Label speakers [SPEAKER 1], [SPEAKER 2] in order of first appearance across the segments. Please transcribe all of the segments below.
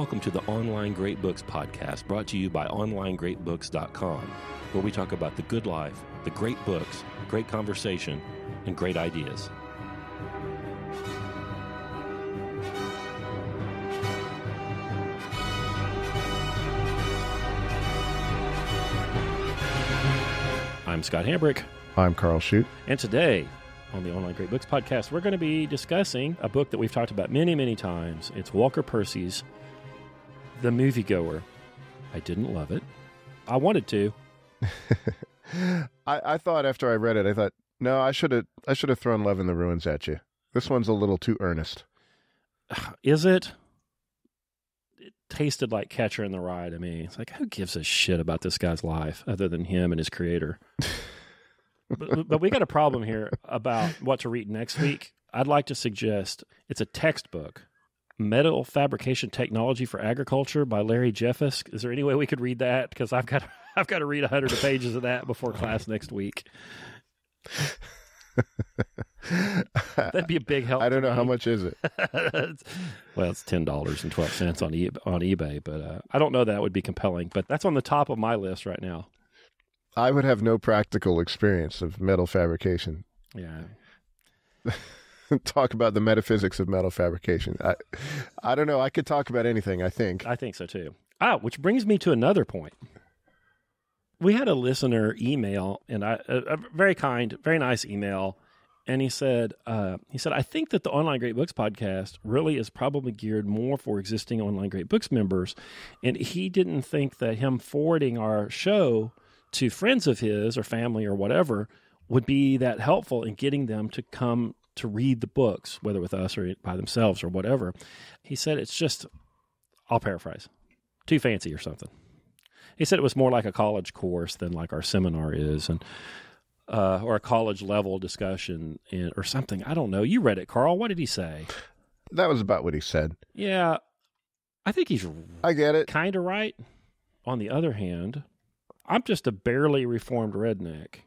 [SPEAKER 1] Welcome to the Online Great Books podcast, brought to you by OnlineGreatBooks.com, where we talk about the good life, the great books, great conversation, and great ideas. I'm Scott Hambrick,
[SPEAKER 2] I'm Karl Schudt.
[SPEAKER 1] and today on the Online Great Books podcast, we're going to be discussing a book that we've talked about many, many times. It's Walker Percy's The Moviegoer. I didn't love it. I wanted to.
[SPEAKER 2] I, I thought after I read it, I thought, no, I should have I should have thrown Love in the Ruins at you. This one's a little too earnest.
[SPEAKER 1] Is it? It tasted like Catcher in the Rye to me. It's like, who gives a shit about this guy's life other than him and his creator? but, but we got a problem here about what to read next week. I'd like to suggest it's a textbook. Metal Fabrication Technology for Agriculture by Larry Jeffus. Is there any way we could read that? Because I've got I've got to read hundred pages of that before class next week. That'd be a big help.
[SPEAKER 2] I don't know how much is it.
[SPEAKER 1] well, it's ten dollars and twelve cents on e- on eBay, but uh, I don't know that would be compelling. But that's on the top of my list right now.
[SPEAKER 2] I would have no practical experience of metal fabrication.
[SPEAKER 1] Yeah,
[SPEAKER 2] talk about the metaphysics of metal fabrication. I, I don't know. I could talk about anything. I think.
[SPEAKER 1] I think so too. Ah, which brings me to another point. We had a listener email, and I, a, a very kind, very nice email, and he said, uh, he said, I think that the Online Great Books podcast really is probably geared more for existing Online Great Books members, and he didn't think that him forwarding our show to friends of his or family or whatever would be that helpful in getting them to come to read the books, whether with us or by themselves or whatever. He said it's just, I'll paraphrase, too fancy or something. He said it was more like a college course than like our seminar is, and uh, or a college level discussion and, or something. I don't know. You read it, Karl. What did he say?
[SPEAKER 2] That was about what he said.
[SPEAKER 1] Yeah, I think he's
[SPEAKER 2] I get it.
[SPEAKER 1] kind of right. On the other hand, I'm just a barely reformed redneck.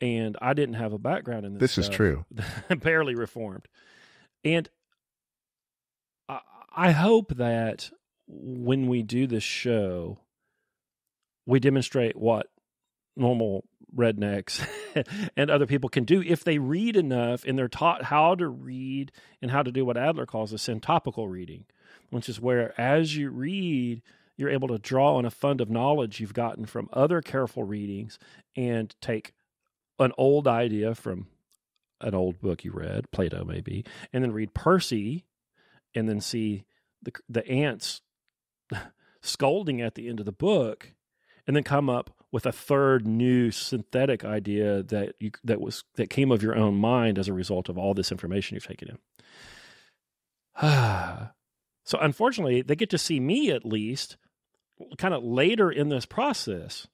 [SPEAKER 1] And I didn't have a background in this.
[SPEAKER 2] This is true.
[SPEAKER 1] barely reformed. And I, I hope that when we do this show, we demonstrate what normal rednecks and other people can do if they read enough and they're taught how to read and how to do what Adler calls a syntopical reading, which is where as you read, you're able to draw on a fund of knowledge you've gotten from other careful readings and take an old idea from an old book you read, Plato maybe, and then read Percy and then see the the aunt's scolding at the end of the book and then come up with a third new synthetic idea that you that was that came of your own mind as a result of all this information you've taken in. so unfortunately, they get to see me at least kind of later in this process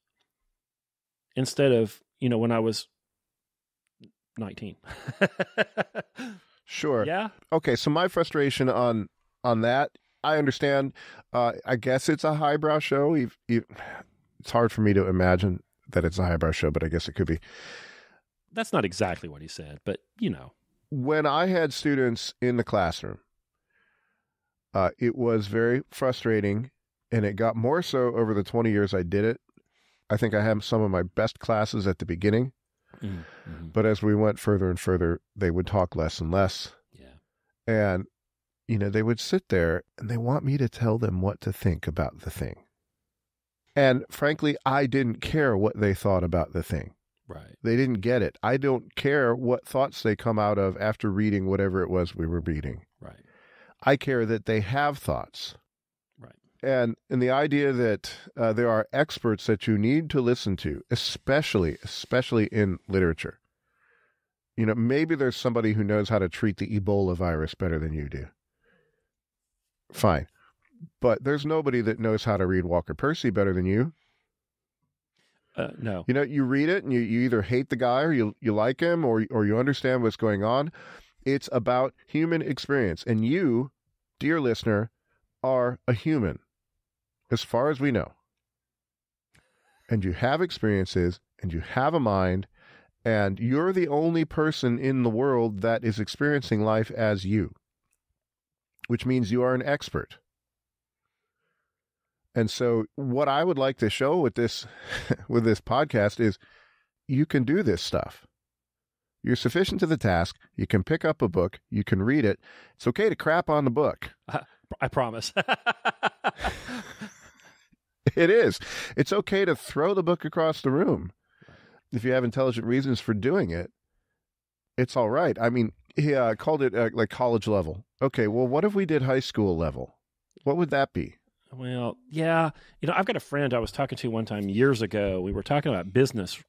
[SPEAKER 1] instead of, you know, when I was 19.
[SPEAKER 2] Sure.
[SPEAKER 1] yeah.
[SPEAKER 2] Okay. So my frustration on on that, I understand. Uh, I guess it's a highbrow show. Ev- ev- It's hard for me to imagine that it's a highbrow show, but I guess it could be.
[SPEAKER 1] That's not exactly what he said, but you know.
[SPEAKER 2] when I had students in the classroom, uh, it was very frustrating, and it got more so over the 20 years I did it. I think I had some of my best classes at the beginning,
[SPEAKER 1] Mm-hmm.
[SPEAKER 2] but as we went further and further, they would talk less and less.
[SPEAKER 1] Yeah.
[SPEAKER 2] And, you know, they would sit there and they want me to tell them what to think about the thing. And frankly, I didn't care what they thought about the thing.
[SPEAKER 1] Right.
[SPEAKER 2] They didn't get it. I don't care what thoughts they come out of after reading whatever it was we were reading.
[SPEAKER 1] Right.
[SPEAKER 2] I care that they have thoughts. And and the idea that uh, there are experts that you need to listen to, especially especially in literature. You know, maybe there's somebody who knows how to treat the Ebola virus better than you do. Fine. But there's nobody that knows how to read Walker Percy better than you.
[SPEAKER 1] Uh, no.
[SPEAKER 2] You know, you read it and you, you either hate the guy or you you like him or or you understand what's going on. It's about human experience. And you, dear listener, are a human, as far as we know. And you have experiences and you have a mind, and you're the only person in the world that is experiencing life as you, which means you are an expert. And so what I would like to show with this with this podcast is you can do this stuff. You're sufficient to the task. You can pick up a book, you can read it. It's okay to crap on the book.
[SPEAKER 1] I promise.
[SPEAKER 2] it is. It's okay to throw the book across the room. If you have intelligent reasons for doing it, it's all right. I mean, he uh, called it uh, like college level. Okay, well, what if we did high school level? What would that be?
[SPEAKER 1] Well, yeah. You know, I've got a friend I was talking to one time years ago. We were talking about business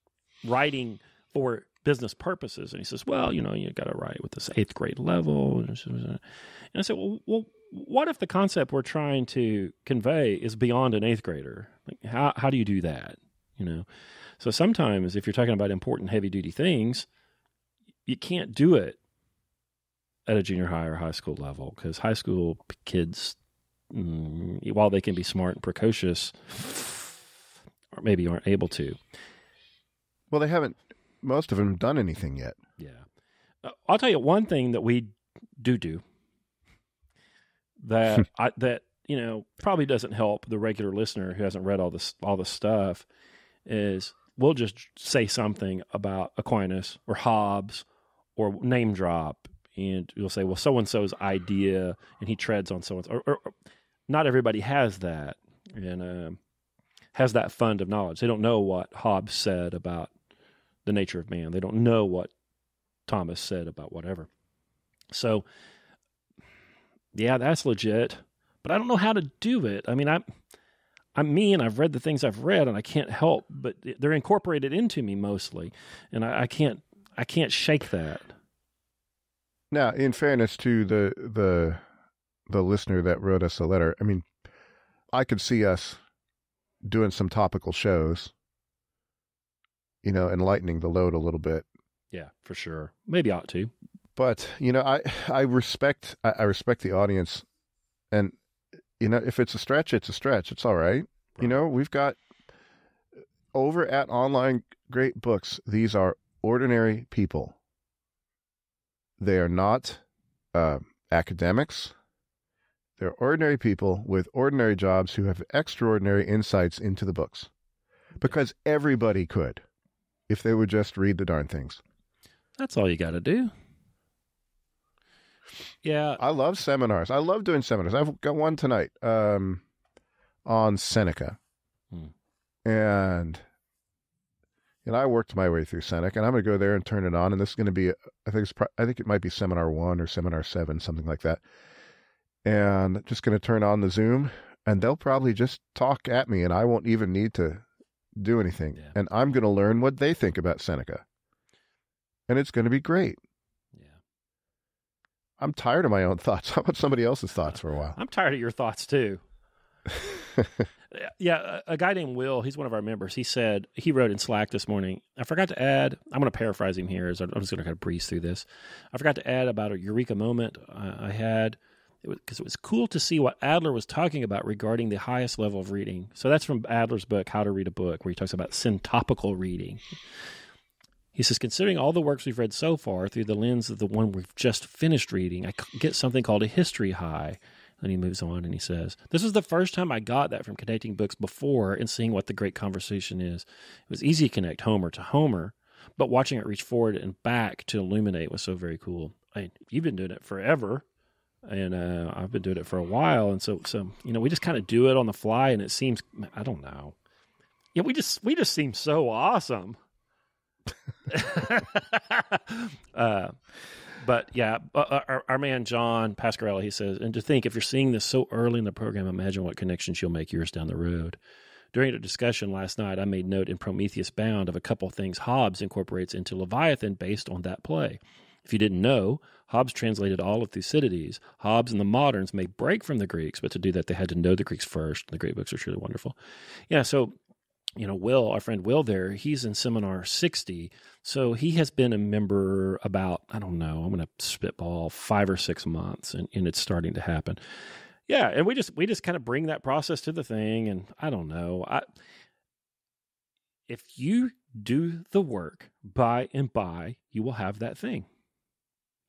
[SPEAKER 1] writing for business purposes. And he says, well, you know, you got to write with this eighth grade level. And I said, well, well, what if the concept we're trying to convey is beyond an eighth grader? Like, how, how do you do that? You know? So sometimes if you're talking about important heavy duty things, you can't do it at a junior high or high school level because high school kids, mm, while they can be smart and precocious, or maybe aren't able to.
[SPEAKER 2] Well, they haven't most of them done anything yet.
[SPEAKER 1] Yeah. Uh, I'll tell you one thing that we do do that I, that you know probably doesn't help the regular listener who hasn't read all this all this stuff is we'll just say something about Aquinas or Hobbes or name drop and you'll say well so and so's idea and he treads on so and so not everybody has that and uh, has that fund of knowledge they don't know what Hobbes said about the nature of man. They don't know what Thomas said about whatever. So, yeah, that's legit, but I don't know how to do it. I mean, I'm I'm me, and I've read the things I've read, and I can't help, but they're incorporated into me mostly, and I, I can't I can't shake that.
[SPEAKER 2] Now, in fairness to the the the listener that wrote us a letter, I mean, I could see us doing some topical shows you know, enlightening the load a little bit.
[SPEAKER 1] Yeah, for sure. Maybe ought to.
[SPEAKER 2] But you know, I I respect I, I respect the audience, and you know, if it's a stretch, it's a stretch. It's all right. right. You know, we've got over at Online Great Books. These are ordinary people. They are not uh, academics. They're ordinary people with ordinary jobs who have extraordinary insights into the books, because everybody could if they would just read the darn things.
[SPEAKER 1] That's all you got to do. Yeah.
[SPEAKER 2] I love seminars. I love doing seminars. I've got one tonight um, on Seneca. Hmm. And and I worked my way through Seneca, and I'm going to go there and turn it on. And this is going to be, I think, it's, I think it might be seminar one or seminar seven, something like that. And just going to turn on the Zoom, and they'll probably just talk at me, and I won't even need to do anything. Yeah. And I'm going to learn what they think about Seneca. And it's going to be great. I'm tired of my own thoughts. How about somebody else's thoughts for a while?
[SPEAKER 1] I'm tired of your thoughts too. yeah, a, a guy named Will, he's one of our members. He said, he wrote in Slack this morning, I forgot to add, I'm going to paraphrase him here. As I'm just going to kind of breeze through this. I forgot to add about a eureka moment uh, I had because it, it, was cool to see what Adler was talking about regarding the highest level of reading. So that's from Adler's book, How to Read a Book, where he talks about syntopical reading. He says, considering all the works we've read so far through the lens of the one we've just finished reading, I get something called a history high. And he moves on and he says, This is the first time I got that from connecting books before and seeing what the great conversation is. It was easy to connect Homer to Homer, but watching it reach forward and back to illuminate was so very cool. I mean, you've been doing it forever and uh, I've been doing it for a while, and so so you know we just kind of do it on the fly, and it seems I don't know, yeah we just we just seem so awesome. uh, but yeah, uh, uh, our, our, man John Pascarella, he says, and to think if you're seeing this so early in the program, imagine what connections you'll make years down the road. During a discussion last night, I made note in Prometheus Bound of a couple of things Hobbes incorporates into Leviathan based on that play. If you didn't know, Hobbes translated all of Thucydides. Hobbes and the moderns may break from the Greeks, but to do that, they had to know the Greeks first. The great books are truly wonderful. Yeah, so you know, Will, our friend Will there, he's in seminar 60. So he has been a member about, I don't know, I'm going to spitball five or six months and, and it's starting to happen. Yeah. And we just, we just kind of bring that process to the thing. And I don't know. I, if you do the work by and by, you will have that thing.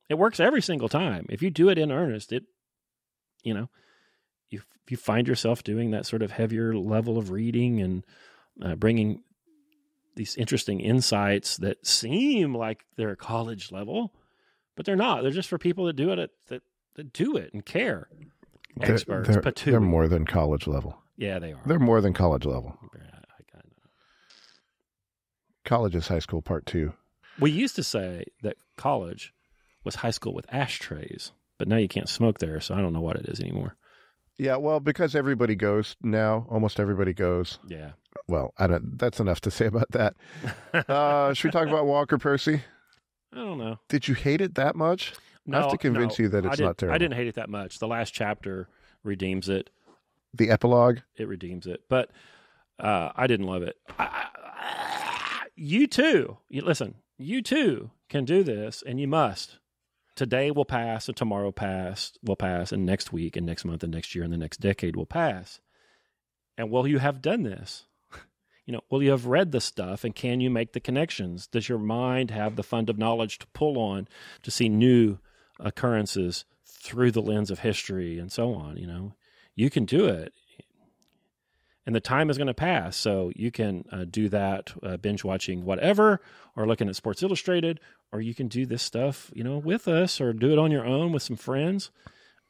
[SPEAKER 1] It works every single time. If you do it in earnest, it, you know, you you find yourself doing that sort of heavier level of reading and uh, bringing these interesting insights that seem like they're college level, but they're not. They're just for people that do it at, that that do it and care.
[SPEAKER 2] They're-
[SPEAKER 1] Experts,
[SPEAKER 2] They're,
[SPEAKER 1] patooey.
[SPEAKER 2] they're more than college level.
[SPEAKER 1] Yeah, they are.
[SPEAKER 2] They're more than college level. College is high school part two.
[SPEAKER 1] We used to say that college was high school with ashtrays, but now you can't smoke there, so I don't know what it is anymore.
[SPEAKER 2] Yeah, well, because everybody goes now, almost everybody goes.
[SPEAKER 1] Yeah.
[SPEAKER 2] Well, I don't. That's enough to say about that. Uh, should we talk about Walker Percy?
[SPEAKER 1] I don't know.
[SPEAKER 2] Did you hate it that much? I have to convince
[SPEAKER 1] no,
[SPEAKER 2] you that
[SPEAKER 1] I
[SPEAKER 2] it's
[SPEAKER 1] didn't-
[SPEAKER 2] not terrible.
[SPEAKER 1] I didn't hate it that much. The last chapter redeems it.
[SPEAKER 2] The epilogue.
[SPEAKER 1] It redeems it, but uh, I didn't love it. I, I- you too. You listen. You too can do this, and you must. Today will pass, and tomorrow pass will pass, and next week, and next month, and next year, and the next decade will pass. And will you have done this? You know, will you have read the stuff, and can you make the connections? Does your mind have the fund of knowledge to pull on to see new occurrences through the lens of history and so on? You know, you can do it and the time is going to pass. So you can uh, do that uh, binge watching whatever, or looking at Sports Illustrated, or you can do this stuff, you know, with us, or do it on your own with some friends.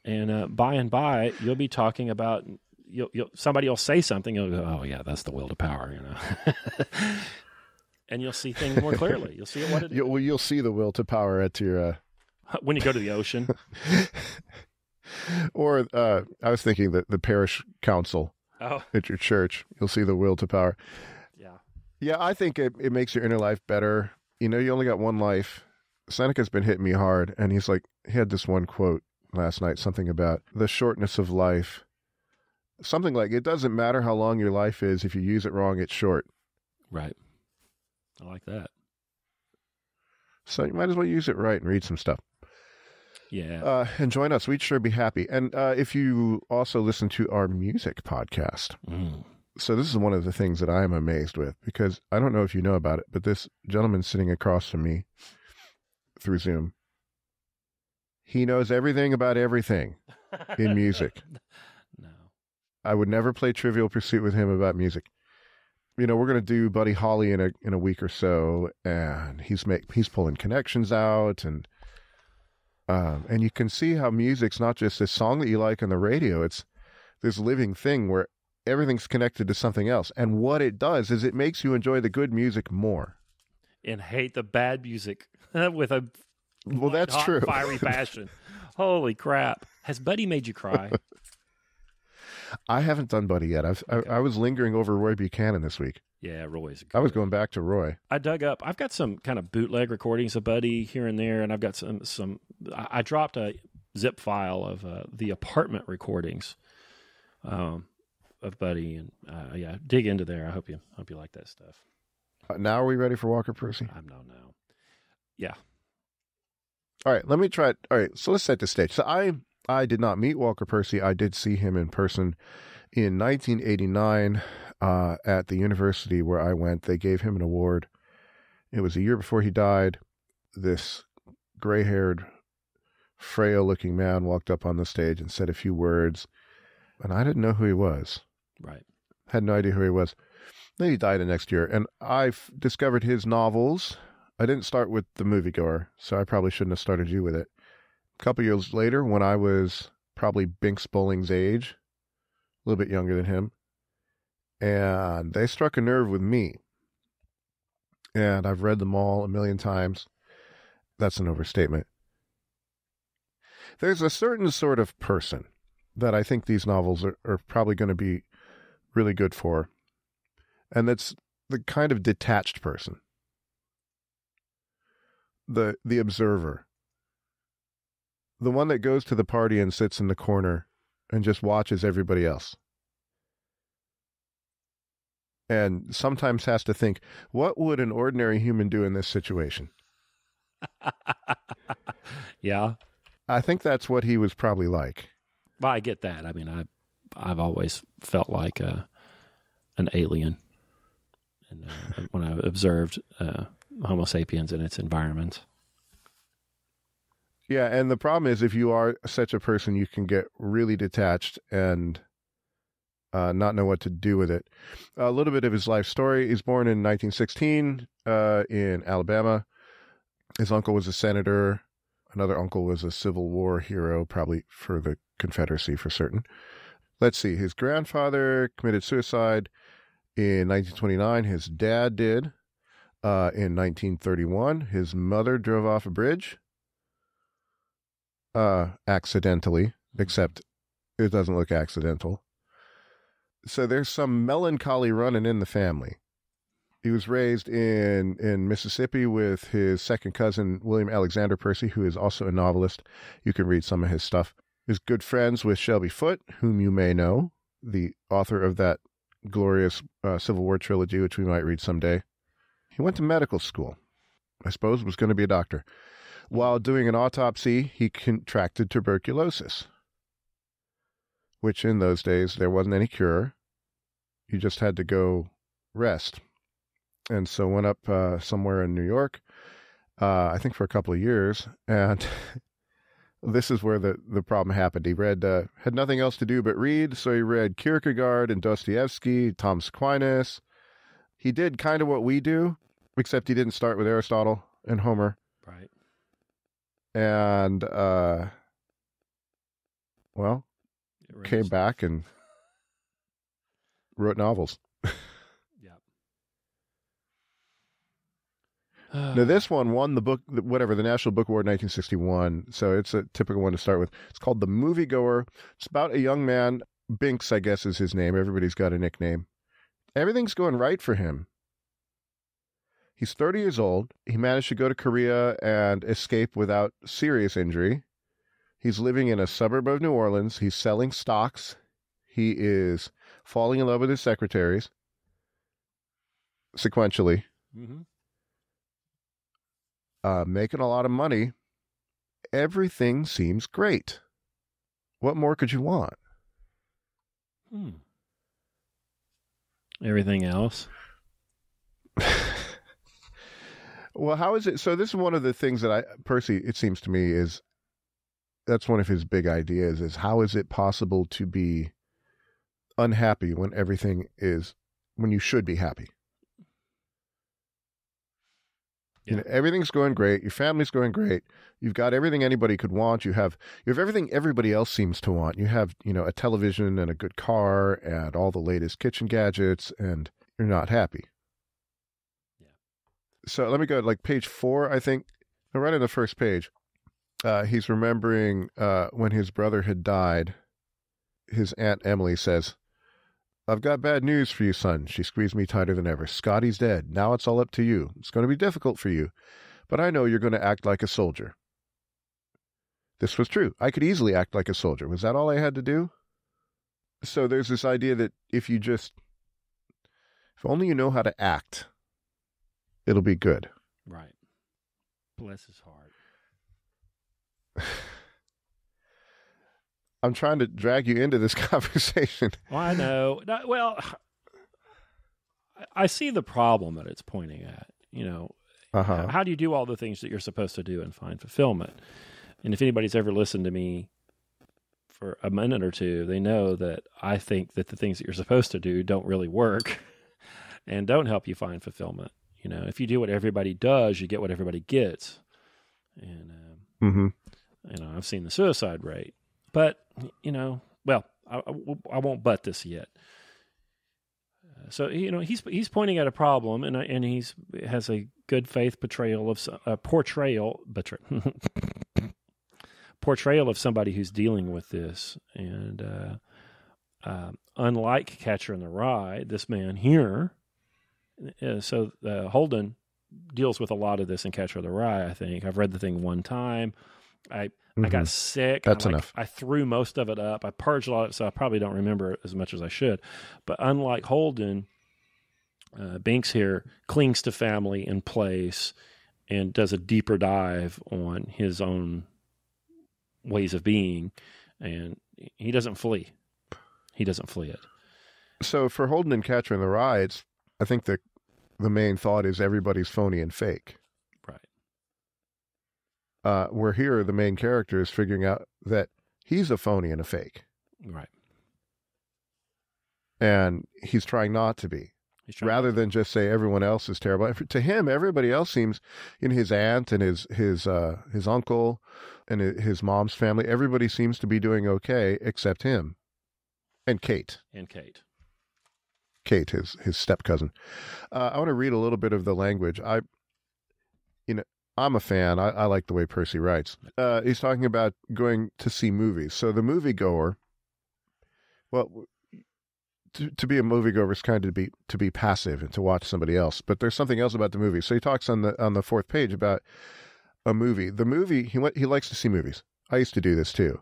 [SPEAKER 1] And uh, by and by, you'll be talking about. You'll, you'll, somebody will say something. You'll go, "Oh yeah, that's the will to power," you know. and you'll see things more clearly. You'll see what it is
[SPEAKER 2] You, well, you'll see the will to power at your. Uh,
[SPEAKER 1] when you go to the ocean.
[SPEAKER 2] or uh, I was thinking that the parish council
[SPEAKER 1] Oh
[SPEAKER 2] at your church. You'll see the will to power.
[SPEAKER 1] yeah,
[SPEAKER 2] Yeah, I think it, it makes your inner life better. You know, you only got one life. Seneca's been hitting me hard, and he's like, he had this one quote last night, something about the shortness of life. Something like, it doesn't matter how long your life is, if you use it wrong, it's short.
[SPEAKER 1] right. I like that.
[SPEAKER 2] So you might as well use it right and read some stuff.
[SPEAKER 1] Yeah.
[SPEAKER 2] Uh, and join us. We'd sure be happy. And uh, if you also listen to our music podcast,
[SPEAKER 1] Mm.
[SPEAKER 2] so this is one of the things that I am amazed with because I don't know if you know about it, but this gentleman sitting across from me through Zoom, he knows everything about everything in music.
[SPEAKER 1] no.
[SPEAKER 2] I would never play Trivial Pursuit with him about music. You know, we're going to do Buddy Holly in a in a week or so, and he's make he's pulling connections out, and um, and you can see how music's not just this song that you like on the radio; it's this living thing where everything's connected to something else. And what it does is it makes you enjoy the good music more.
[SPEAKER 1] and hate the bad music with a
[SPEAKER 2] Well, that's
[SPEAKER 1] hot,
[SPEAKER 2] true.
[SPEAKER 1] fiery passion. Holy crap! Has Buddy made you cry?
[SPEAKER 2] I haven't done Buddy yet. I've,
[SPEAKER 1] Okay.
[SPEAKER 2] I, I was lingering over Roy Buchanan this week.
[SPEAKER 1] yeah, Roy's.
[SPEAKER 2] I was going back to Roy.
[SPEAKER 1] I dug up. I've got some kind of bootleg recordings of Buddy here and there, and I've got some some. I, I dropped a zip file of uh, the apartment recordings um, of Buddy, and uh, yeah, dig into there. I hope you hope you like that stuff.
[SPEAKER 2] Uh, now are we ready for Walker Percy?
[SPEAKER 1] I'm no now. Yeah.
[SPEAKER 2] All right, let me try it. All right, so let's set the stage. So I I did not meet Walker Percy. I did see him in person in 1989 uh, at the university where I went. They gave him an award. It was a year before he died. This gray-haired, frail-looking man walked up on the stage and said a few words, and I didn't know who he was.
[SPEAKER 1] Right.
[SPEAKER 2] Had no idea who he was. Then he died the next year, and I discovered his novels. I didn't start with The Moviegoer, so I probably shouldn't have started you with it. Couple years later, when I was probably Binx Bolling's age, a little bit younger than him, and they struck a nerve with me. And I've read them all a million times. That's an overstatement. There's a certain sort of person that I think these novels are, are probably going to be really good for. And that's the kind of detached person. The the observer. The one that goes to the party and sits in the corner and just watches everybody else. And sometimes has to think, what would an ordinary human do in this situation?
[SPEAKER 1] yeah.
[SPEAKER 2] I think that's what he was probably like.
[SPEAKER 1] Well, I get that. I mean, I I've always felt like uh, an alien, and uh, when I observed uh, Homo sapiens in its environment.
[SPEAKER 2] Yeah, and the problem is if you are such a person, you can get really detached and uh, not know what to do with it. A little bit of his life story. He's born in 1916 uh, in Alabama. His uncle was a senator. Another uncle was a Civil War hero, probably for the Confederacy for certain. Let's see. His grandfather committed suicide in 1929. His dad did uh, in 1931. His mother drove off a bridge uh, accidentally, except it doesn't look accidental. So there's some melancholy running in the family. He was raised in, in Mississippi with his second cousin, William Alexander Percy, who is also a novelist. You can read some of his stuff. He's good friends with Shelby Foote, whom you may know, the author of that glorious uh, Civil War trilogy, which we might read someday. He went to medical school. I suppose was going to be a doctor. While doing an autopsy, he contracted tuberculosis, which in those days there wasn't any cure. You just had to go rest. And so went up uh, somewhere in New York, uh, I think for a couple of years. And this is where the, the problem happened. He read, uh, had nothing else to do but read. So he read Kierkegaard and Dostoevsky, Thomas Aquinas. He did kind of what we do, except he didn't start with Aristotle and Homer.
[SPEAKER 1] Right.
[SPEAKER 2] And, uh, well, came back and wrote novels.
[SPEAKER 1] Yep.
[SPEAKER 2] Now, this one won the book, whatever, the National Book Award 1961. So it's a typical one to start with. It's called The Moviegoer. It's about a young man. Binx, I guess, is his name. Everybody's got a nickname. Everything's going right for him. He's 30 years old. He managed to go to Korea and escape without serious injury. He's living in a suburb of New Orleans. He's selling stocks. He is falling in love with his secretaries sequentially
[SPEAKER 1] hmm
[SPEAKER 2] uh, making a lot of money. Everything seems great. What more could you want?
[SPEAKER 1] Hmm. Everything else.
[SPEAKER 2] Well, how is it? So, this is one of the things that I, Percy, it seems to me, is that's one of his big ideas is how is it possible to be unhappy when everything is, when you should be happy? You know, everything's going great. Your family's going great. You've got everything anybody could want. You have you have everything everybody else seems to want. You have you know a television and a good car and all the latest kitchen gadgets, and you're not happy. So let me go like page four. I think right on the first page. Uh, he's remembering uh, when his brother had died. His aunt Emily says, I've got bad news for you, son. She squeezed me tighter than ever. Scotty's dead. Now it's all up to you. It's going to be difficult for you, but I know you're going to act like a soldier. This was true. I could easily act like a soldier. Was that all I had to do? So there's this idea that if you just, if only you know how to act, it'll be good.
[SPEAKER 1] Right. Bless his heart.
[SPEAKER 2] I'm trying to drag you into this conversation.
[SPEAKER 1] Well, I know. Well, I- see the problem that it's pointing at. You know,
[SPEAKER 2] Uh huh.
[SPEAKER 1] how do you do all the things that you're supposed to do and find fulfillment? And if anybody's ever listened to me for a minute or two, they know that I think that the things that you're supposed to do don't really work and don't help you find fulfillment. You know, if you do what everybody does, you get what everybody gets. And um,
[SPEAKER 2] Mm-hmm.
[SPEAKER 1] you know, I've seen the suicide rate, but you know, well, I, I, won't butt this yet. Uh, So you know, he's he's pointing at a problem, and I- and he's has a good faith portrayal of a portrayal betray, portrayal of somebody who's dealing with this, and uh, uh, unlike Catcher in the Rye, this man here, uh, so uh, Holden deals with a lot of this in Catcher in the Rye. I think I've read the thing one time. I I got sick.
[SPEAKER 2] Mm-hmm. That's
[SPEAKER 1] like,
[SPEAKER 2] enough.
[SPEAKER 1] I threw most of it up. I purged a lot of it, so I probably don't remember it as much as I should. But unlike Holden, uh, Binx here clings to family and place and does a deeper dive on his own ways of being, and he doesn't flee. He doesn't flee it.
[SPEAKER 2] So for Holden and Catcher in the Rye, it's I think the the main thought is everybody's phony and fake.
[SPEAKER 1] Right.
[SPEAKER 2] Uh, where here the main character is figuring out that he's a phony and a fake,
[SPEAKER 1] Right.
[SPEAKER 2] and he's trying not to be.
[SPEAKER 1] He's trying
[SPEAKER 2] rather than just say everyone else is terrible. To him, everybody else seems, in his aunt and his his uh, his uncle and his mom's family. Everybody seems to be doing okay except him and Kate.
[SPEAKER 1] and Kate.
[SPEAKER 2] Kate, his his step cousin. Uh, I want to read a little bit of the language. I, you know, I'm a fan. I, I like the way Percy writes. Uh, he's talking about going to see movies. So the moviegoer, well, to, to be a moviegoer is kind of to be to be passive and to watch somebody else. But there's something else about the movie. So he talks on the on the fourth page about a movie. The movie he went, he likes to see movies. I used to do this too.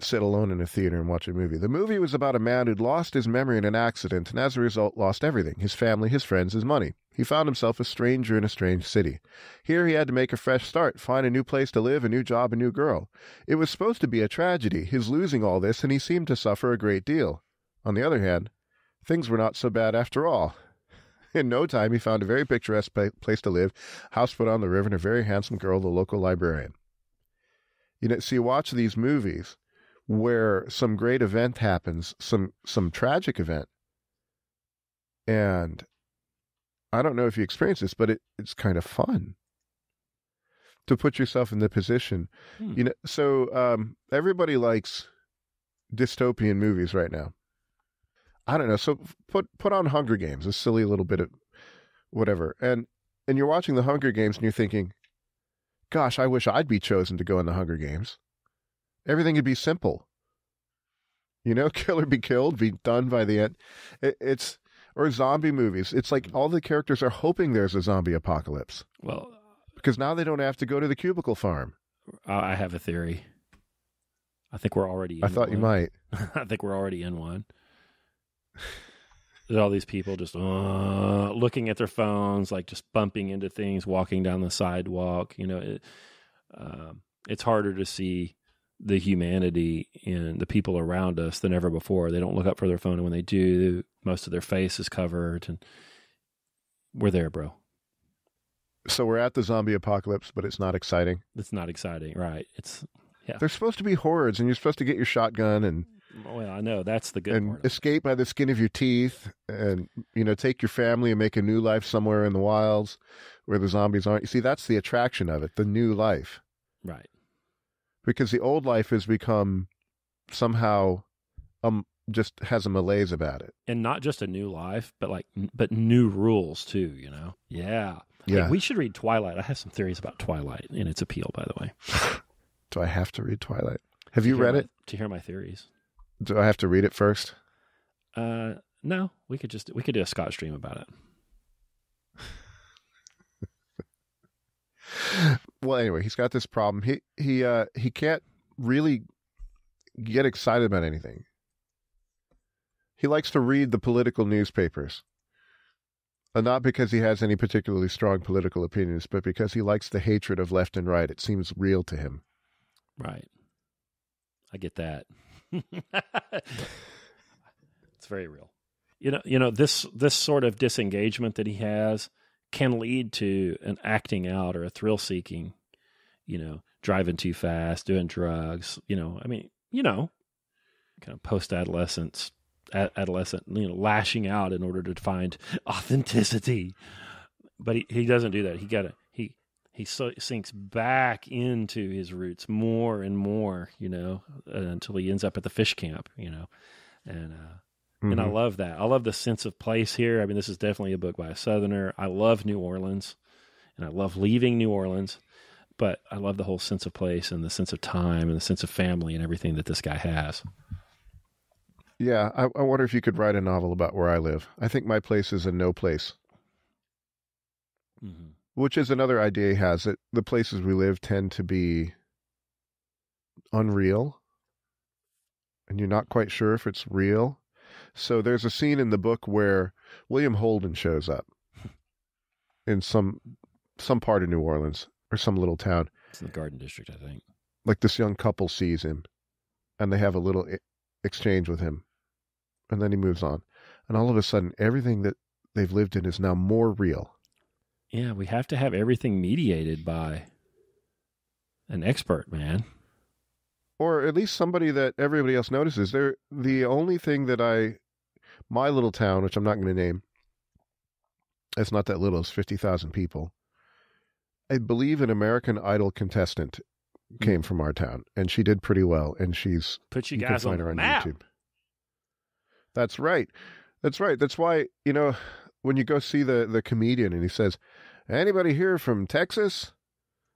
[SPEAKER 2] Sit alone in a theater and watch a movie. The movie was about a man who'd lost his memory in an accident and as a result lost everything his family, his friends, his money. He found himself a stranger in a strange city. Here he had to make a fresh start, find a new place to live, a new job, a new girl. It was supposed to be a tragedy, his losing all this, and he seemed to suffer a great deal. On the other hand, things were not so bad after all. In no time, he found a very picturesque place to live, house put on the river, and a very handsome girl, the local librarian. You know, you watch these movies where some great event happens, some some tragic event, and I don't know if you experience this, but it, it's kind of fun to put yourself in the position.
[SPEAKER 1] Hmm.
[SPEAKER 2] You know, so um, everybody likes dystopian movies right now. I don't know. So put put on Hunger Games, a silly little bit of whatever, and and you're watching the Hunger Games and you're thinking, "Gosh, I wish I'd be chosen to go in the Hunger Games. Everything would be simple. You know, kill or be killed, be done by the end. It, it's or zombie movies. It's like all the characters are hoping there's a zombie apocalypse
[SPEAKER 1] Well,
[SPEAKER 2] because now they don't have to go to the cubicle farm.
[SPEAKER 1] I I have a theory. I think we're already. In
[SPEAKER 2] I thought you might.
[SPEAKER 1] I think we're already in one. There's all these people just uh, looking at their phones, like just bumping into things, walking down the sidewalk. You know, it, um, it's harder to see the humanity in the people around us than ever before. They don't look up for their phone, and when they do, most of their face is covered. And we're there, bro.
[SPEAKER 2] So we're at the zombie apocalypse, but it's not exciting.
[SPEAKER 1] It's not exciting, right? It's
[SPEAKER 2] They're supposed to be hordes, and you're supposed to get your shotgun and
[SPEAKER 1] well, I know that's the good
[SPEAKER 2] and
[SPEAKER 1] part.
[SPEAKER 2] escape by the skin of your teeth, and you know take your family and make a new life somewhere in the wilds where the zombies aren't. You see, that's the attraction of it, the new life,
[SPEAKER 1] Right.
[SPEAKER 2] Because the old life has become somehow um just has a malaise about it.
[SPEAKER 1] and not just a new life, but like, but new rules too. You know? Yeah. Hey,
[SPEAKER 2] Yeah.
[SPEAKER 1] we should read Twilight. I have some theories about Twilight and its appeal, by the way.
[SPEAKER 2] Do I have to read Twilight? Have
[SPEAKER 1] To
[SPEAKER 2] you read
[SPEAKER 1] my-
[SPEAKER 2] it?
[SPEAKER 1] To hear my theories.
[SPEAKER 2] Do I have to read it first?
[SPEAKER 1] Uh, no, we could just we could do a Scott stream about it.
[SPEAKER 2] well anyway he's got this problem he he uh he can't really get excited about anything he likes to read the political newspapers and not because he has any particularly strong political opinions but because he likes the hatred of left and right it seems real to him
[SPEAKER 1] Right. I get that. it's very real. You know, you know this this sort of disengagement that he has can lead to an acting out or a thrill seeking. You know, driving too fast, doing drugs. You know, I mean, you know, kind of post adolescence, adolescent, you know, lashing out in order to find authenticity. But he, he doesn't do that. He got to he he so, sinks back into his roots more and more, you know, uh, until he ends up at the fish camp, you know, and uh, and I
[SPEAKER 2] Mhm.
[SPEAKER 1] love that. I love the sense of place here. I mean, this is definitely a book by a Southerner. I love New Orleans, and I love leaving New Orleans, but I love the whole sense of place and the sense of time and the sense of family and everything that this guy has.
[SPEAKER 2] yeah I, I wonder if you could write a novel about where i live i think my place is a no place
[SPEAKER 1] Mm-hmm.
[SPEAKER 2] which is another idea he has that the places we live tend to be unreal and you're not quite sure if it's real so there's a scene in the book where william holden shows up in some some part of new orleans or some little town
[SPEAKER 1] It's in the Garden District, I think.
[SPEAKER 2] like this young couple sees him and they have a little exchange with him and then he moves on and all of a sudden everything that they've lived in is now more real
[SPEAKER 1] Yeah, we have to have everything mediated by an expert, man.
[SPEAKER 2] Or at least somebody that everybody else notices. They're the only thing that I, my little town, which I'm not going to name, it's not that little, it's 50,000 people. I believe an American Idol contestant came mm. from our town, and she did pretty well, and she's
[SPEAKER 1] Put you
[SPEAKER 2] you
[SPEAKER 1] guys
[SPEAKER 2] can
[SPEAKER 1] on
[SPEAKER 2] her on
[SPEAKER 1] map.
[SPEAKER 2] YouTube. That's right. That's right. That's why, you know, when you go see the the comedian and he says, "Anybody here from Texas?"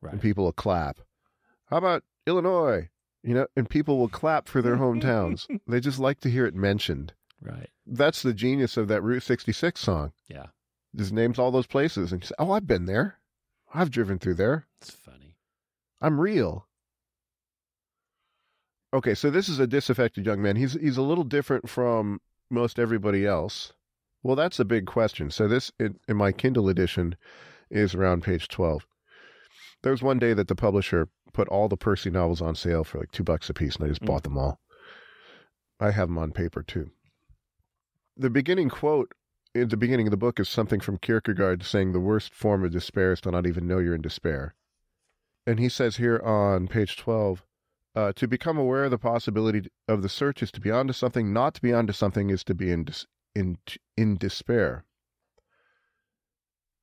[SPEAKER 1] Right.
[SPEAKER 2] and people will clap. How about Illinois? You know, and people will clap for their hometowns. they just like to hear it mentioned.
[SPEAKER 1] Right.
[SPEAKER 2] That's the genius of that Route 66 song.
[SPEAKER 1] Yeah.
[SPEAKER 2] Just names all those places and you say, "Oh, I've been there. I've driven through there.
[SPEAKER 1] It's funny.
[SPEAKER 2] I'm real." Okay, so this is a disaffected young man. He's he's a little different from most everybody else. Well, that's a big question. So this in, in my Kindle edition is around page 12. There was one day that the publisher put all the Percy novels on sale for like 2 bucks a piece and I just
[SPEAKER 1] Mm.
[SPEAKER 2] bought them all. I have them on paper too. The beginning quote in the beginning of the book is something from Kierkegaard saying the worst form of despair is to not even know you're in despair. And he says here on page 12, uh, to become aware of the possibility of the search is to be onto something. Not to be onto something is to be in dis- in in despair.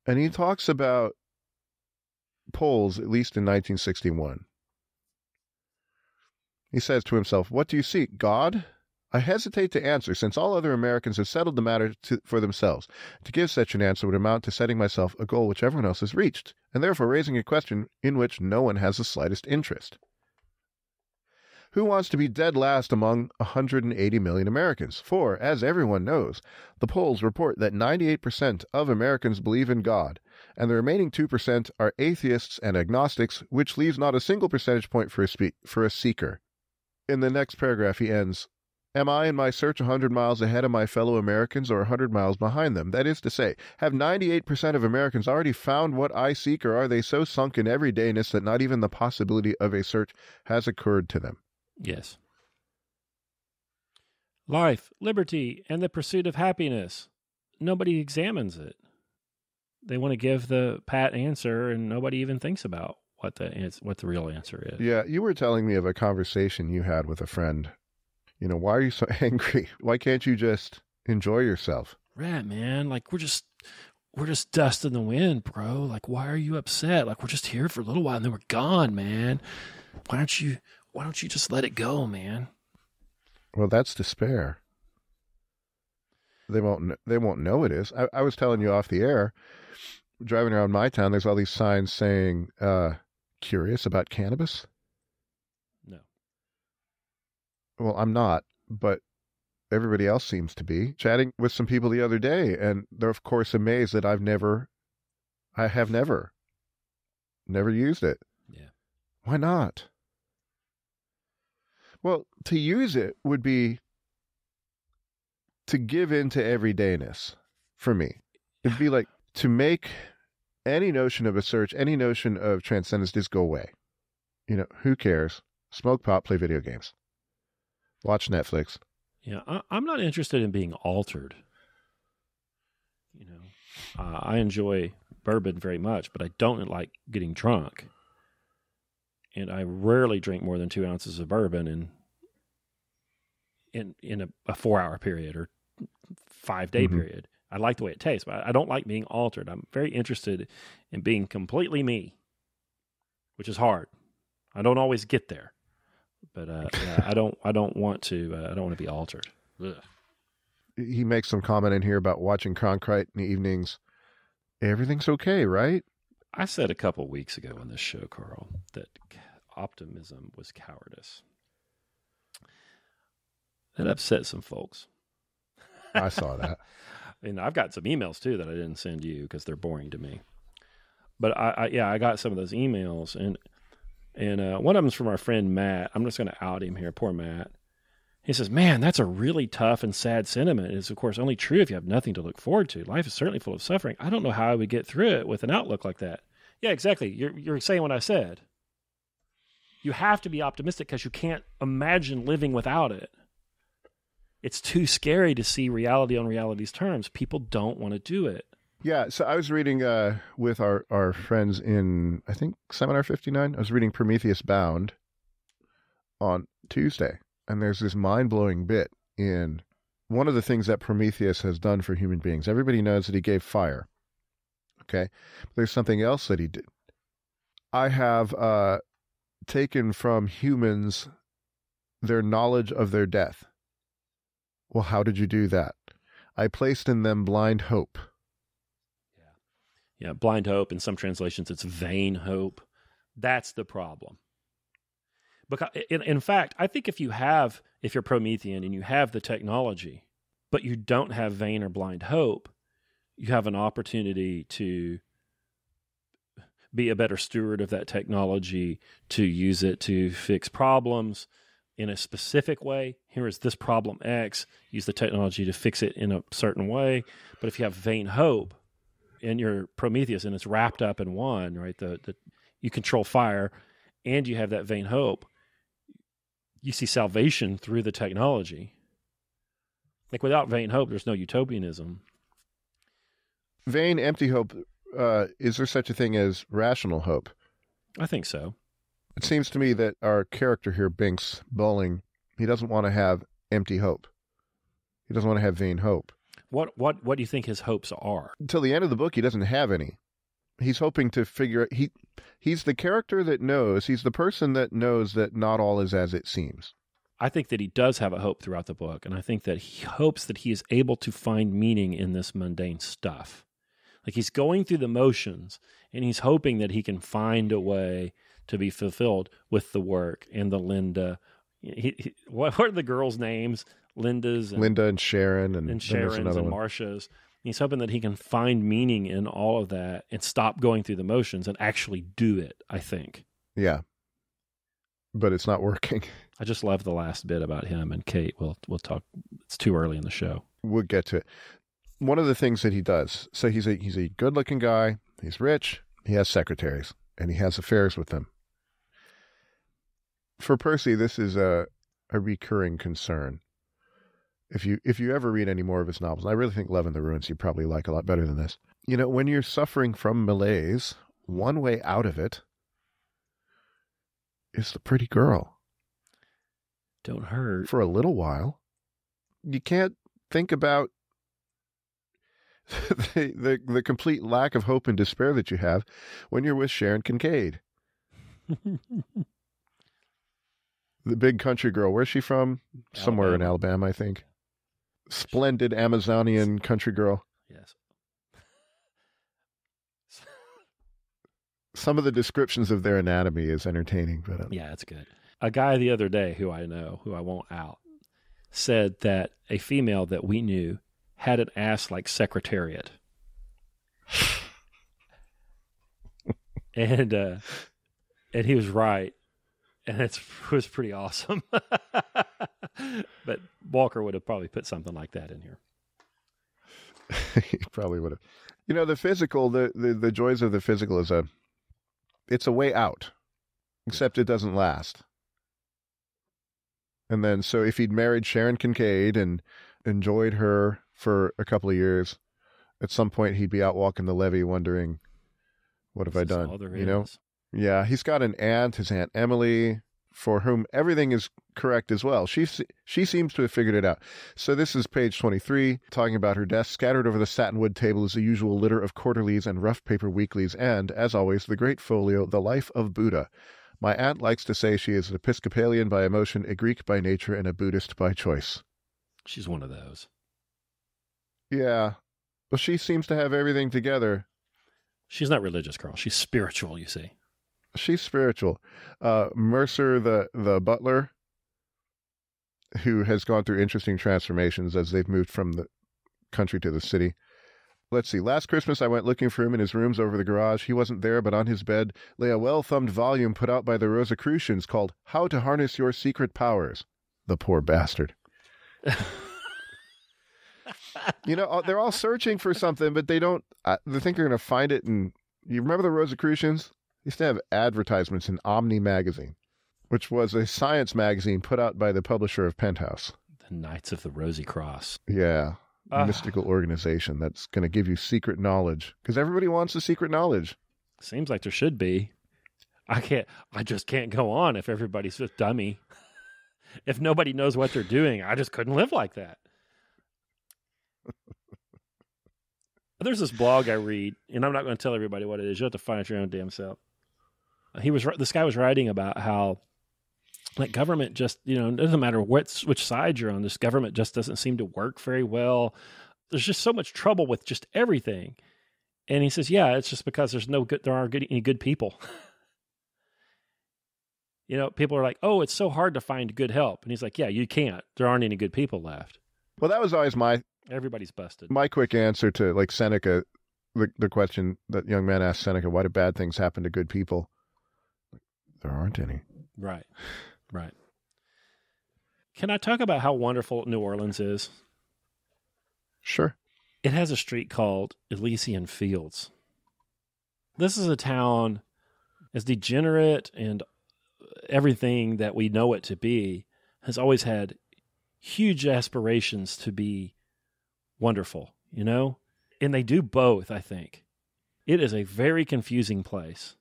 [SPEAKER 2] And he talks about polls, at least in 1961. He says to himself, "What do you seek, God?" I hesitate to answer, since all other Americans have settled the matter to, for themselves. To give such an answer would amount to setting myself a goal which everyone else has reached, and therefore raising a question in which no one has the slightest interest. Who wants to be dead last among 180 million Americans? For, as everyone knows, the polls report that 98% of Americans believe in God, and the remaining 2% are atheists and agnostics, which leaves not a single percentage point for a, spe- for a seeker. In the next paragraph, he ends Am I in my search a 100 miles ahead of my fellow Americans or a 100 miles behind them? That is to say, have 98% of Americans already found what I seek, or are they so sunk in everydayness that not even the possibility of a search has occurred to them?
[SPEAKER 1] Yes. Life, liberty, and the pursuit of happiness. Nobody examines it. They want to give the pat answer, and nobody even thinks about what the ans- what the real answer is.
[SPEAKER 2] Yeah, you were telling me of a conversation you had with a friend. You know, why are you so angry? Why can't you just enjoy yourself?
[SPEAKER 1] Right, man. Like we're just we're just dust in the wind, bro. Like why are you upset? Like we're just here for a little while and then we're gone, man. Why don't you why don't you just let it go, man?
[SPEAKER 2] Well, that's despair. They won't. They won't know it is. I, I was telling you off the air. Driving around my town, there's all these signs saying uh, "curious about cannabis."
[SPEAKER 1] No.
[SPEAKER 2] Well, I'm not, but everybody else seems to be. Chatting with some people the other day, and they're of course amazed that I've never, I have never, never used it.
[SPEAKER 1] Yeah.
[SPEAKER 2] Why not? Well, to use it would be to give in to everydayness for me. It'd be like to make any notion of a search, any notion of transcendence just go away. You know, who cares? Smoke pot, play video games, watch Netflix.
[SPEAKER 1] Yeah, I, I'm not interested in being altered. You know, uh, I enjoy bourbon very much, but I don't like getting drunk. And I rarely drink more than two ounces of bourbon in in in a, a four hour period or five day
[SPEAKER 2] Mhm.
[SPEAKER 1] period. I like the way it tastes, but I don't like being altered. I'm very interested in being completely me, which is hard. I don't always get there, but uh, yeah, I don't. I don't want to. Uh, I don't want to be altered. Ugh.
[SPEAKER 2] He makes some comment in here about watching Cronkite in the evenings. Everything's okay, right?
[SPEAKER 1] I said a couple weeks ago on this show, Karl, that optimism was cowardice. That upset some folks.
[SPEAKER 2] I saw that.
[SPEAKER 1] And I've got some emails too that I didn't send you because they're boring to me. But I, I, yeah, I got some of those emails, and and uh, one of them's from our friend Matt. I'm just going to out him here. Poor Matt. He says, "Man, that's a really tough and sad sentiment. It's of course only true if you have nothing to look forward to. Life is certainly full of suffering. I don't know how I would get through it with an outlook like that." Yeah, exactly. You're you're saying what I said. You have to be optimistic because you can't imagine living without it. It's too scary to see reality on reality's terms. People don't want to do it.
[SPEAKER 2] Yeah, so I was reading uh, with our, our friends in, I think, Seminar 59. I was reading Prometheus Bound on Tuesday, and there's this mind blowing bit in one of the things that Prometheus has done for human beings. Everybody knows that he gave fire. Okay. But there's something else that he did. I have uh, taken from humans their knowledge of their death. Well, how did you do that? I placed in them blind hope.
[SPEAKER 1] Yeah, Yeah. blind hope. In some translations, it's vain hope. That's the problem. Because, in, in fact, I think if you have, if you're Promethean and you have the technology, but you don't have vain or blind hope, you have an opportunity to be a better steward of that technology, to use it to fix problems in a specific way. Here is this problem X. Use the technology to fix it in a certain way. But if you have vain hope and you're Prometheus and it's wrapped up in one, right? The, the you control fire and you have that vain hope. You see salvation through the technology. Like without vain hope, there's no utopianism.
[SPEAKER 2] Vain, empty hope. Uh, is there such a thing as rational hope?
[SPEAKER 1] I think so.
[SPEAKER 2] It seems to me that our character here, Binx Bolling, he doesn't want to have empty hope. He doesn't want to have vain hope.
[SPEAKER 1] What what what do you think his hopes are?
[SPEAKER 2] Until the end of the book, he doesn't have any. He's hoping to figure he he's the character that knows. He's the person that knows that not all is as it seems.
[SPEAKER 1] I think that he does have a hope throughout the book, and I think that he hopes that he is able to find meaning in this mundane stuff. Like he's going through the motions, and he's hoping that he can find a way to be fulfilled with the work and the Linda. He, he, what, are the girls' names? Linda's,
[SPEAKER 2] and, Linda and Sharon, and,
[SPEAKER 1] and Sharon's and Marcia's. He's hoping that he can find meaning in all of that and stop going through the motions and actually do it. I think.
[SPEAKER 2] Yeah, but it's not working.
[SPEAKER 1] I just love the last bit about him and Kate. We'll we'll talk. It's too early in the show.
[SPEAKER 2] We'll get to it. One of the things that he does. So he's a he's a good looking guy. He's rich. He has secretaries and he has affairs with them. For Percy, this is a a recurring concern. If you if you ever read any more of his novels, I really think Love in the Ruins you probably like a lot better than this. You know, when you're suffering from malaise, one way out of it is the pretty girl.
[SPEAKER 1] Don't hurt.
[SPEAKER 2] For a little while. You can't think about the, the the complete lack of hope and despair that you have when you're with Sharon Kincaid. the big country girl. Where's she from? Alabama. Somewhere in Alabama, I think. Splendid Amazonian country girl.
[SPEAKER 1] Yes.
[SPEAKER 2] Some of the descriptions of their anatomy is entertaining, but
[SPEAKER 1] uh, yeah, it's good a guy the other day who I know, who I won't out, said that a female that we knew had an ass like Secretariat. and uh, and he was right. And it was pretty awesome. but Walker would have probably put something like that in here.
[SPEAKER 2] he probably would have. You know, the physical, the, the, the joys of the physical is a it's a way out. Except it doesn't last. And then, so if he'd married Sharon Kincaid and enjoyed her for a couple of years, at some point he'd be out walking the levee wondering, what have I done? You know? Yeah, he's got an aunt, his aunt Emily, for whom everything is correct as well. She she seems to have figured it out. So this is page 23, talking about her desk. Scattered over the satinwood table is the usual litter of quarterlies and rough paper weeklies, and, as always, the great folio, The Life of Buddha, my aunt likes to say she is an Episcopalian by emotion, a Greek by nature, and a Buddhist by choice.
[SPEAKER 1] She's one of those.
[SPEAKER 2] Yeah. Well, she seems to have everything together.
[SPEAKER 1] She's not religious, Karl. She's spiritual, you see.
[SPEAKER 2] She's spiritual. Uh, Mercer, the, the butler, who has gone through interesting transformations as they've moved from the country to the city, Let's see. Last Christmas, I went looking for him in his rooms over the garage. He wasn't there, but on his bed lay a well thumbed volume put out by the Rosicrucians called How to Harness Your Secret Powers. The poor bastard. you know, they're all searching for something, but they don't. Uh, they think they're going to find it. And you remember the Rosicrucians? They used to have advertisements in Omni magazine, which was a science magazine put out by the publisher of Penthouse.
[SPEAKER 1] The Knights of the Rosy Cross.
[SPEAKER 2] Yeah
[SPEAKER 1] Ah.
[SPEAKER 2] mystical organization that's going to give you secret knowledge because everybody wants the secret knowledge.
[SPEAKER 1] Seems like there should be. I can't. I just can't go on if everybody's just dummy. if nobody knows what they're doing, I just couldn't live like that. There's this blog I read, and I'm not going to tell everybody what it is. You have to find it your own damn self. He was this guy was writing about how like government just you know it doesn't matter what which side you're on. This government just doesn't seem to work very well. There's just so much trouble with just everything. And he says, "Yeah, it's just because there's no good. There aren't good, any good people. you know, people are like, "Oh, it's so hard to find good help," and he's like, "Yeah, you can't. There aren't any good people left.
[SPEAKER 2] Well, that was always my
[SPEAKER 1] Everybody's busted."
[SPEAKER 2] my quick answer to like Seneca, the the question that young man asked Seneca, why do bad things happen to good people? There aren't any.
[SPEAKER 1] Right, right. Can I talk about how wonderful New Orleans is?
[SPEAKER 2] Sure.
[SPEAKER 1] It has a street called Elysian Fields. This is a town as degenerate and everything that we know it to be has always had huge aspirations to be wonderful, you know? And they do both, I think. It is a very confusing place.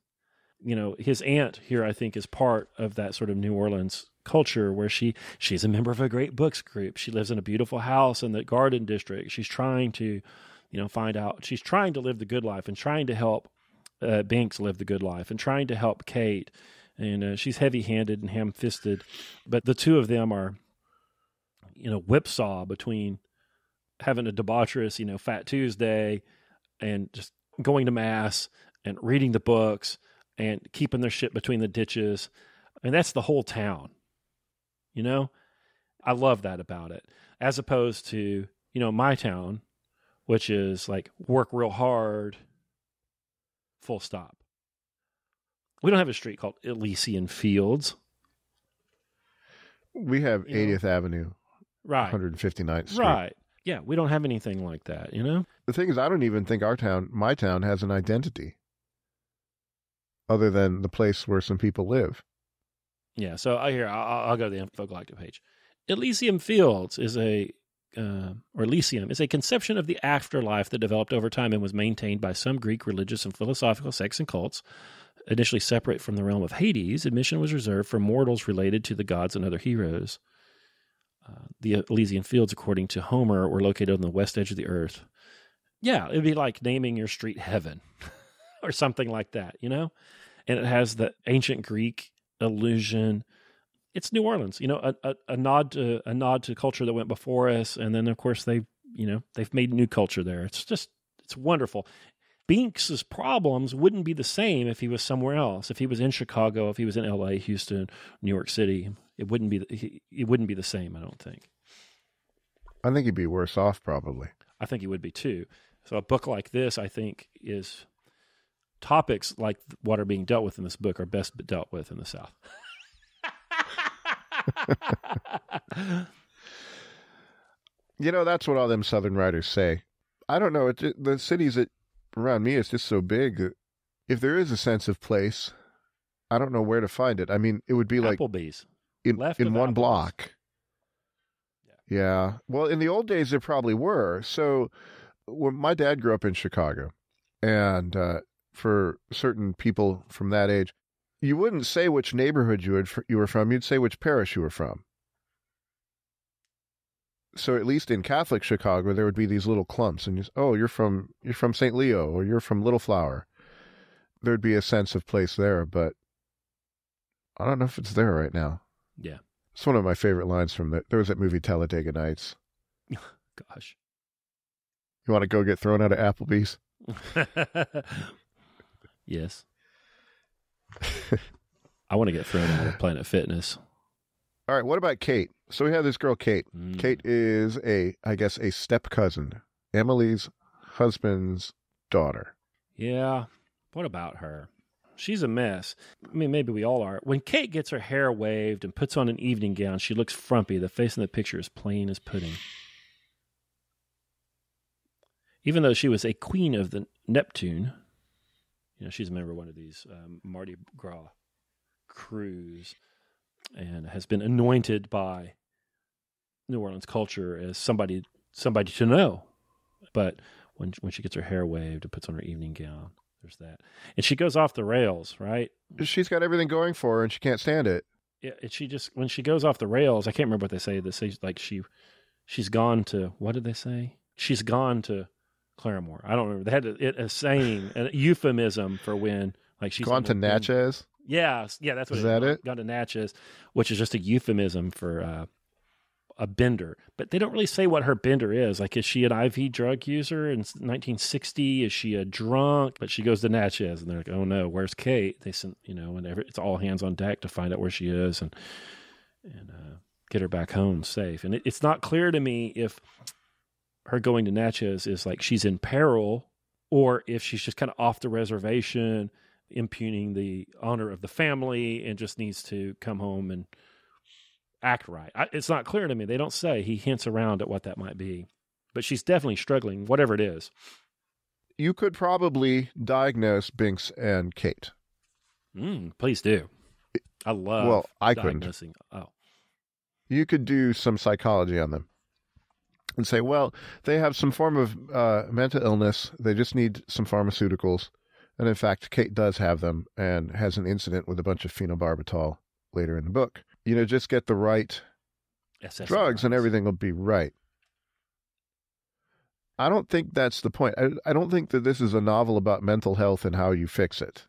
[SPEAKER 1] You know, his aunt here I think is part of that sort of New Orleans culture where she she's a member of a great books group. She lives in a beautiful house in the Garden District. She's trying to, you know, find out. She's trying to live the good life and trying to help uh, Binx live the good life and trying to help Kate. And uh, she's heavy-handed and ham-fisted, but the two of them are, you know, whipsaw between having a debaucherous, you know, Fat Tuesday, and just going to mass and reading the books and keeping their shit between the ditches. I mean, that's the whole town. You know, I love that about it, as opposed to you know my town, which is like work real hard. Full stop. We don't have a street called Elysian Fields,
[SPEAKER 2] We have
[SPEAKER 1] You know.
[SPEAKER 2] 80th Avenue,
[SPEAKER 1] right?
[SPEAKER 2] 159th Street.
[SPEAKER 1] Right. Yeah, we don't have anything like that. You know.
[SPEAKER 2] The thing is, I don't even think our town, my town, has an identity other than the place where some people live.
[SPEAKER 1] Yeah, so I here I'll, I'll go to the Infogalactic page. Elysium Fields is a uh, or Elysium is a conception of the afterlife that developed over time and was maintained by some Greek religious and philosophical sects and cults. Initially separate from the realm of Hades, admission was reserved for mortals related to the gods and other heroes. Uh, the Elysian Fields, according to Homer, were located on the west edge of the earth. Yeah, it'd be like naming your street Heaven or something like that, you know? And it has the ancient Greek illusion. It's New Orleans, you know, a, a, a nod to a nod to culture that went before us, and then of course they, you know, they've made new culture there. It's just it's wonderful. Binx's problems wouldn't be the same if he was somewhere else. If he was in Chicago, if he was in L.A., Houston, New York City, it wouldn't be the, he, it wouldn't be the same. I don't think.
[SPEAKER 2] I think he'd be worse off, probably.
[SPEAKER 1] I think he would be too. So a book like this, I think, is topics like what are being dealt with in this book are best dealt with in the South.
[SPEAKER 2] You know, that's what all them Southern writers say. I don't know. It, the cities that around me is just so big that if there is a sense of place, I don't know where to find it. I mean, it would be like
[SPEAKER 1] Applebee's.
[SPEAKER 2] in,
[SPEAKER 1] left
[SPEAKER 2] in one
[SPEAKER 1] Applebee's.
[SPEAKER 2] block. Yeah. Well, in the old days, there probably were. So, when my dad grew up in Chicago, and uh, for certain people from that age, you wouldn't say which neighborhood you, would, you were from. You'd say which parish you were from. So at least in Catholic Chicago, there would be these little clumps, and you, oh, you're from you're from St. Leo, or you're from Little Flower. There'd be a sense of place there, but I don't know if it's there right now.
[SPEAKER 1] Yeah.
[SPEAKER 2] It's one of my favorite lines from the. There was that movie Talladega Nights.
[SPEAKER 1] Gosh.
[SPEAKER 2] You want to go get thrown out of Applebee's?
[SPEAKER 1] yes. I want to get thrown out of Planet Fitness.
[SPEAKER 2] All right. What about Kate? So we have this girl, Kate.
[SPEAKER 1] Mm.
[SPEAKER 2] Kate is a, I guess, a step cousin, Emily's husband's daughter.
[SPEAKER 1] Yeah. What about her? She's a mess. I mean, maybe we all are. When Kate gets her hair waved and puts on an evening gown, she looks frumpy. The face in the picture is plain as pudding. Even though she was a queen of the Neptune, you know, she's a member of one of these um, Mardi Gras crews and has been anointed by New Orleans culture as somebody somebody to know. But when when she gets her hair waved and puts on her evening gown, there's that, and she goes off the rails, right?
[SPEAKER 2] She's got everything going for her, and she can't stand it.
[SPEAKER 1] Yeah, and she just when she goes off the rails, I can't remember what they say. They say like she she's gone to what did they say? She's gone to Claremore. I don't remember. They had a, a saying, a euphemism for when like she's
[SPEAKER 2] Gone to Natchez.
[SPEAKER 1] Yeah, yeah, that's what
[SPEAKER 2] Is
[SPEAKER 1] it
[SPEAKER 2] that it?
[SPEAKER 1] Gone to Natchez, which is just a euphemism for uh, a bender. But they don't really say what her bender is. Like, is she an IV drug user in 1960? Is she a drunk? But she goes to Natchez, and they're like, "Oh no, where's Kate?" They sent, you know, whenever it's all hands on deck to find out where she is and and uh, get her back home safe. And it, it's not clear to me if her going to Natchez is like she's in peril, or if she's just kind of off the reservation impugning the honor of the family and just needs to come home and act right. I, it's not clear to me. They don't say. He hints around at what that might be. But she's definitely struggling, whatever it is.
[SPEAKER 2] You could probably diagnose Binx and Kate.
[SPEAKER 1] Mm, please do. I love
[SPEAKER 2] Well, I couldn't.
[SPEAKER 1] Oh,
[SPEAKER 2] You could do some psychology on them and say, well, they have some form of uh, mental illness. They just need some pharmaceuticals. And in fact, Kate does have them and has an incident with a bunch of phenobarbital later in the book. You know, just get the right
[SPEAKER 1] SSRIs.
[SPEAKER 2] drugs and everything will be right. I don't think that's the point. I, I don't think that this is a novel about mental health and how you fix it.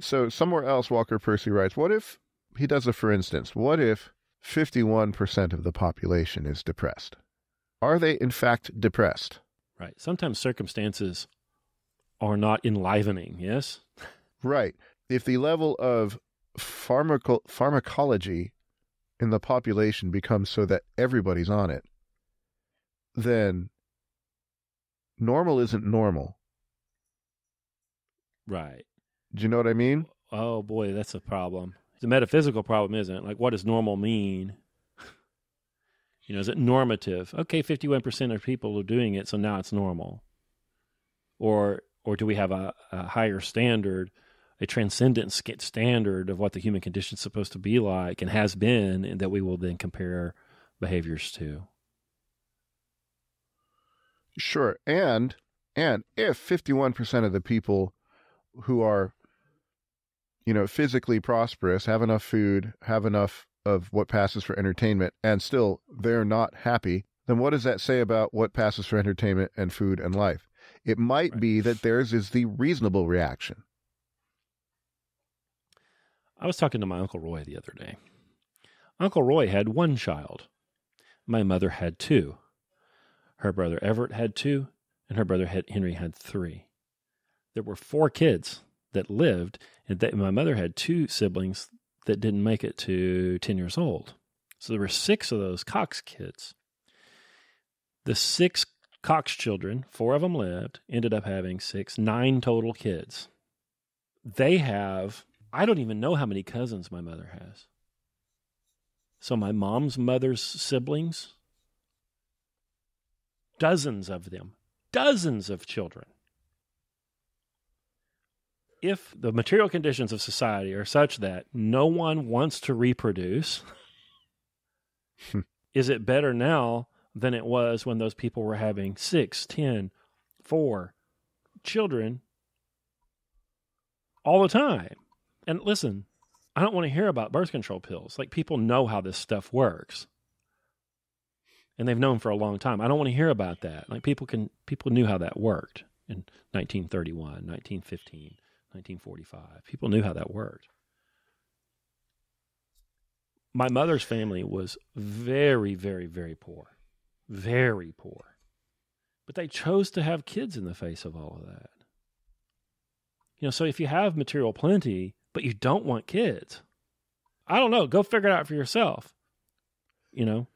[SPEAKER 2] So, somewhere else, Walker Percy writes What if, he does a for instance, what if 51% of the population is depressed? Are they, in fact, depressed?
[SPEAKER 1] Right. Sometimes circumstances are not enlivening. Yes.
[SPEAKER 2] Right. If the level of pharmaco- pharmacology in the population becomes so that everybody's on it, then normal isn't normal.
[SPEAKER 1] Right.
[SPEAKER 2] Do you know what I mean?
[SPEAKER 1] Oh boy, that's a problem. A metaphysical problem, isn't it? Like, what does normal mean? you know, is it normative? Okay, fifty-one percent of people are doing it, so now it's normal. Or, or do we have a, a higher standard, a transcendent standard of what the human condition is supposed to be like and has been, and that we will then compare behaviors to?
[SPEAKER 2] Sure. And and if 51% of the people who are you know physically prosperous have enough food, have enough of what passes for entertainment and still they're not happy, then what does that say about what passes for entertainment and food and life? It might
[SPEAKER 1] Right.
[SPEAKER 2] be that theirs is the reasonable reaction.
[SPEAKER 1] I was talking to my Uncle Roy the other day. Uncle Roy had one child. My mother had two. Her brother Everett had two, and her brother Henry had three. There were four kids that lived, and that my mother had two siblings that didn't make it to 10 years old. So there were six of those Cox kids. The six Cox children, four of them lived, ended up having six, nine total kids. They have I don't even know how many cousins my mother has. So my mom's mother's siblings, dozens of them, dozens of children. If the material conditions of society are such that no one wants to reproduce, hmm. is it better now than it was when those people were having six, ten, four children all the time? And listen, I don't want to hear about birth control pills. Like people know how this stuff works. And they've known for a long time. I don't want to hear about that. Like people can people knew how that worked in 1931, 1915, 1945. People knew how that worked. My mother's family was very very very poor. Very poor. But they chose to have kids in the face of all of that. You know, so if you have material plenty, but you don't want kids, I don't know. Go figure it out for yourself. You know,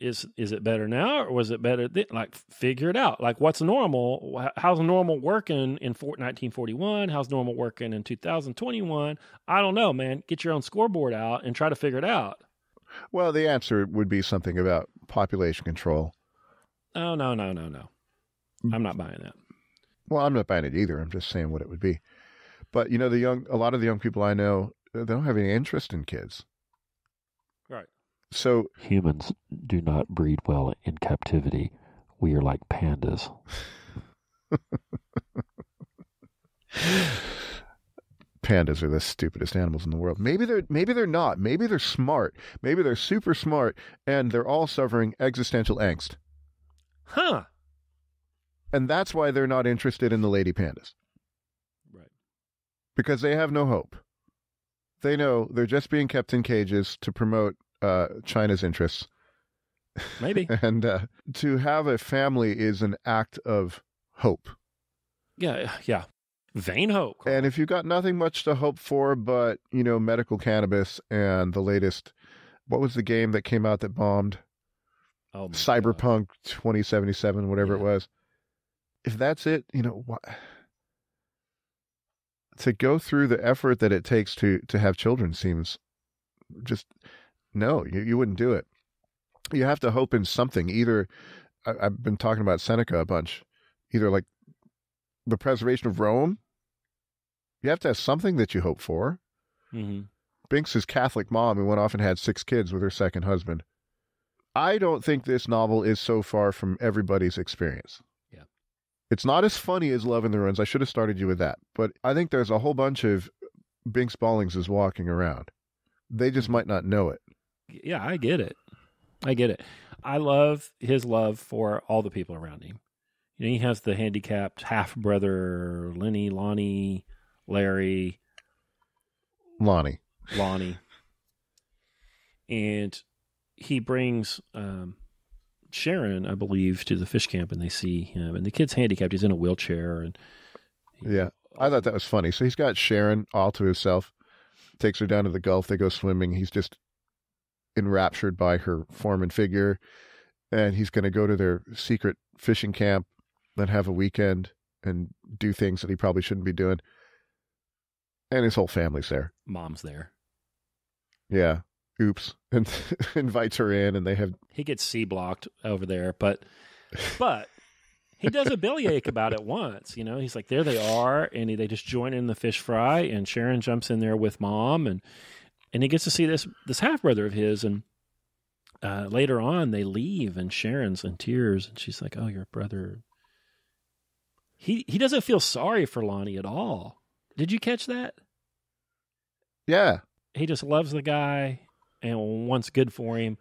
[SPEAKER 1] is is it better now or was it better? Then? Like, figure it out. Like, what's normal? How's normal working in four- 1941? How's normal working in 2021? I don't know, man. Get your own scoreboard out and try to figure it out.
[SPEAKER 2] Well, the answer would be something about population control.
[SPEAKER 1] Oh no, no, no, no. Mm. I'm not buying that.
[SPEAKER 2] Well, I'm not buying it either. I'm just saying what it would be. But you know, the young, a lot of the young people I know, they don't have any interest in kids.
[SPEAKER 1] Right.
[SPEAKER 2] So
[SPEAKER 3] Humans do not breed well in captivity. We are like pandas.
[SPEAKER 2] pandas are the stupidest animals in the world. Maybe they're maybe they're not. Maybe they're smart. Maybe they're super smart and they're all suffering existential angst.
[SPEAKER 1] Huh.
[SPEAKER 2] And that's why they're not interested in the lady pandas.
[SPEAKER 1] Right.
[SPEAKER 2] Because they have no hope. They know they're just being kept in cages to promote uh, China's interests.
[SPEAKER 1] Maybe.
[SPEAKER 2] and uh, to have a family is an act of hope.
[SPEAKER 1] yeah. Yeah. Vain hope.
[SPEAKER 2] And if you've got nothing much to hope for but, you know, medical cannabis and the latest, what was the game that came out that bombed?
[SPEAKER 1] oh, my God.
[SPEAKER 2] Cyberpunk 2077, whatever it was. If that's it, you know, what? To go through the effort that it takes to to have children seems just no, you, you wouldn't do it. You have to hope in something. Either I, I've been talking about Seneca a bunch. Either like the preservation of Rome. You have to have something that you hope for.
[SPEAKER 1] Mhm.
[SPEAKER 2] Binx's Catholic mom who went off and had six kids with her second husband. I don't think this novel is so far from everybody's experience.
[SPEAKER 1] Yeah.
[SPEAKER 2] It's not as funny as Love in the Ruins. I should have started you with that. But I think there's a whole bunch of Binx Bollingses walking around. They just might not know it.
[SPEAKER 1] Yeah, I get it. I get it. I love his love for all the people around him. You know, he has the handicapped half brother, Lenny, Lonnie, Larry,
[SPEAKER 2] Lonnie.
[SPEAKER 1] Lonnie, and he brings um, Sharon, I believe, to the fish camp, and they see him. And the kid's handicapped; he's in a wheelchair, and
[SPEAKER 2] Yeah. I thought that was funny. So he's got Sharon all to himself, takes her down to the Gulf. They go swimming. He's just enraptured by her form and figure. And he's going to go to their secret fishing camp, then have a weekend and do things that he probably shouldn't be doing. And his whole family's there.
[SPEAKER 1] mom's there.
[SPEAKER 2] Yeah. Oops. And invites her in, and they have.
[SPEAKER 1] He gets C blocked over there, but but he does a bellyache about it once. You know, he's like, there they are, and he, they just join in the fish fry, and Sharon jumps in there with mom, and and he gets to see this this half brother of his, and uh, later on they leave, and Sharon's in tears, and she's like, oh, your brother. He he doesn't feel sorry for Lonnie at all. Did you catch that?
[SPEAKER 2] Yeah.
[SPEAKER 1] He just loves the guy and wants good for him,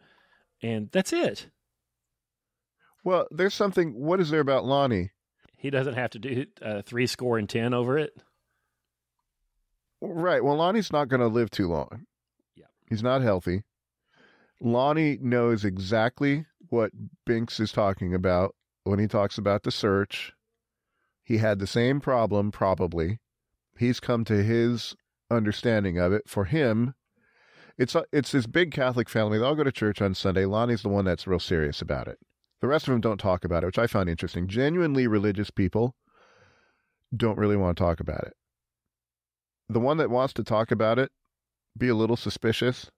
[SPEAKER 1] and that's it.
[SPEAKER 2] Well, there's something. What is there about Lonnie?
[SPEAKER 1] He doesn't have to do uh, three score and ten over it.
[SPEAKER 2] Right. Well, Lonnie's not going to live too long. He's not healthy. Lonnie knows exactly what Binx is talking about when he talks about the search. He had the same problem, probably. He's come to his understanding of it. For him, it's it's this big Catholic family. They all go to church on Sunday. Lonnie's the one that's real serious about it. The rest of them don't talk about it, which I found interesting. Genuinely religious people don't really want to talk about it the one that wants to talk about it be a little suspicious.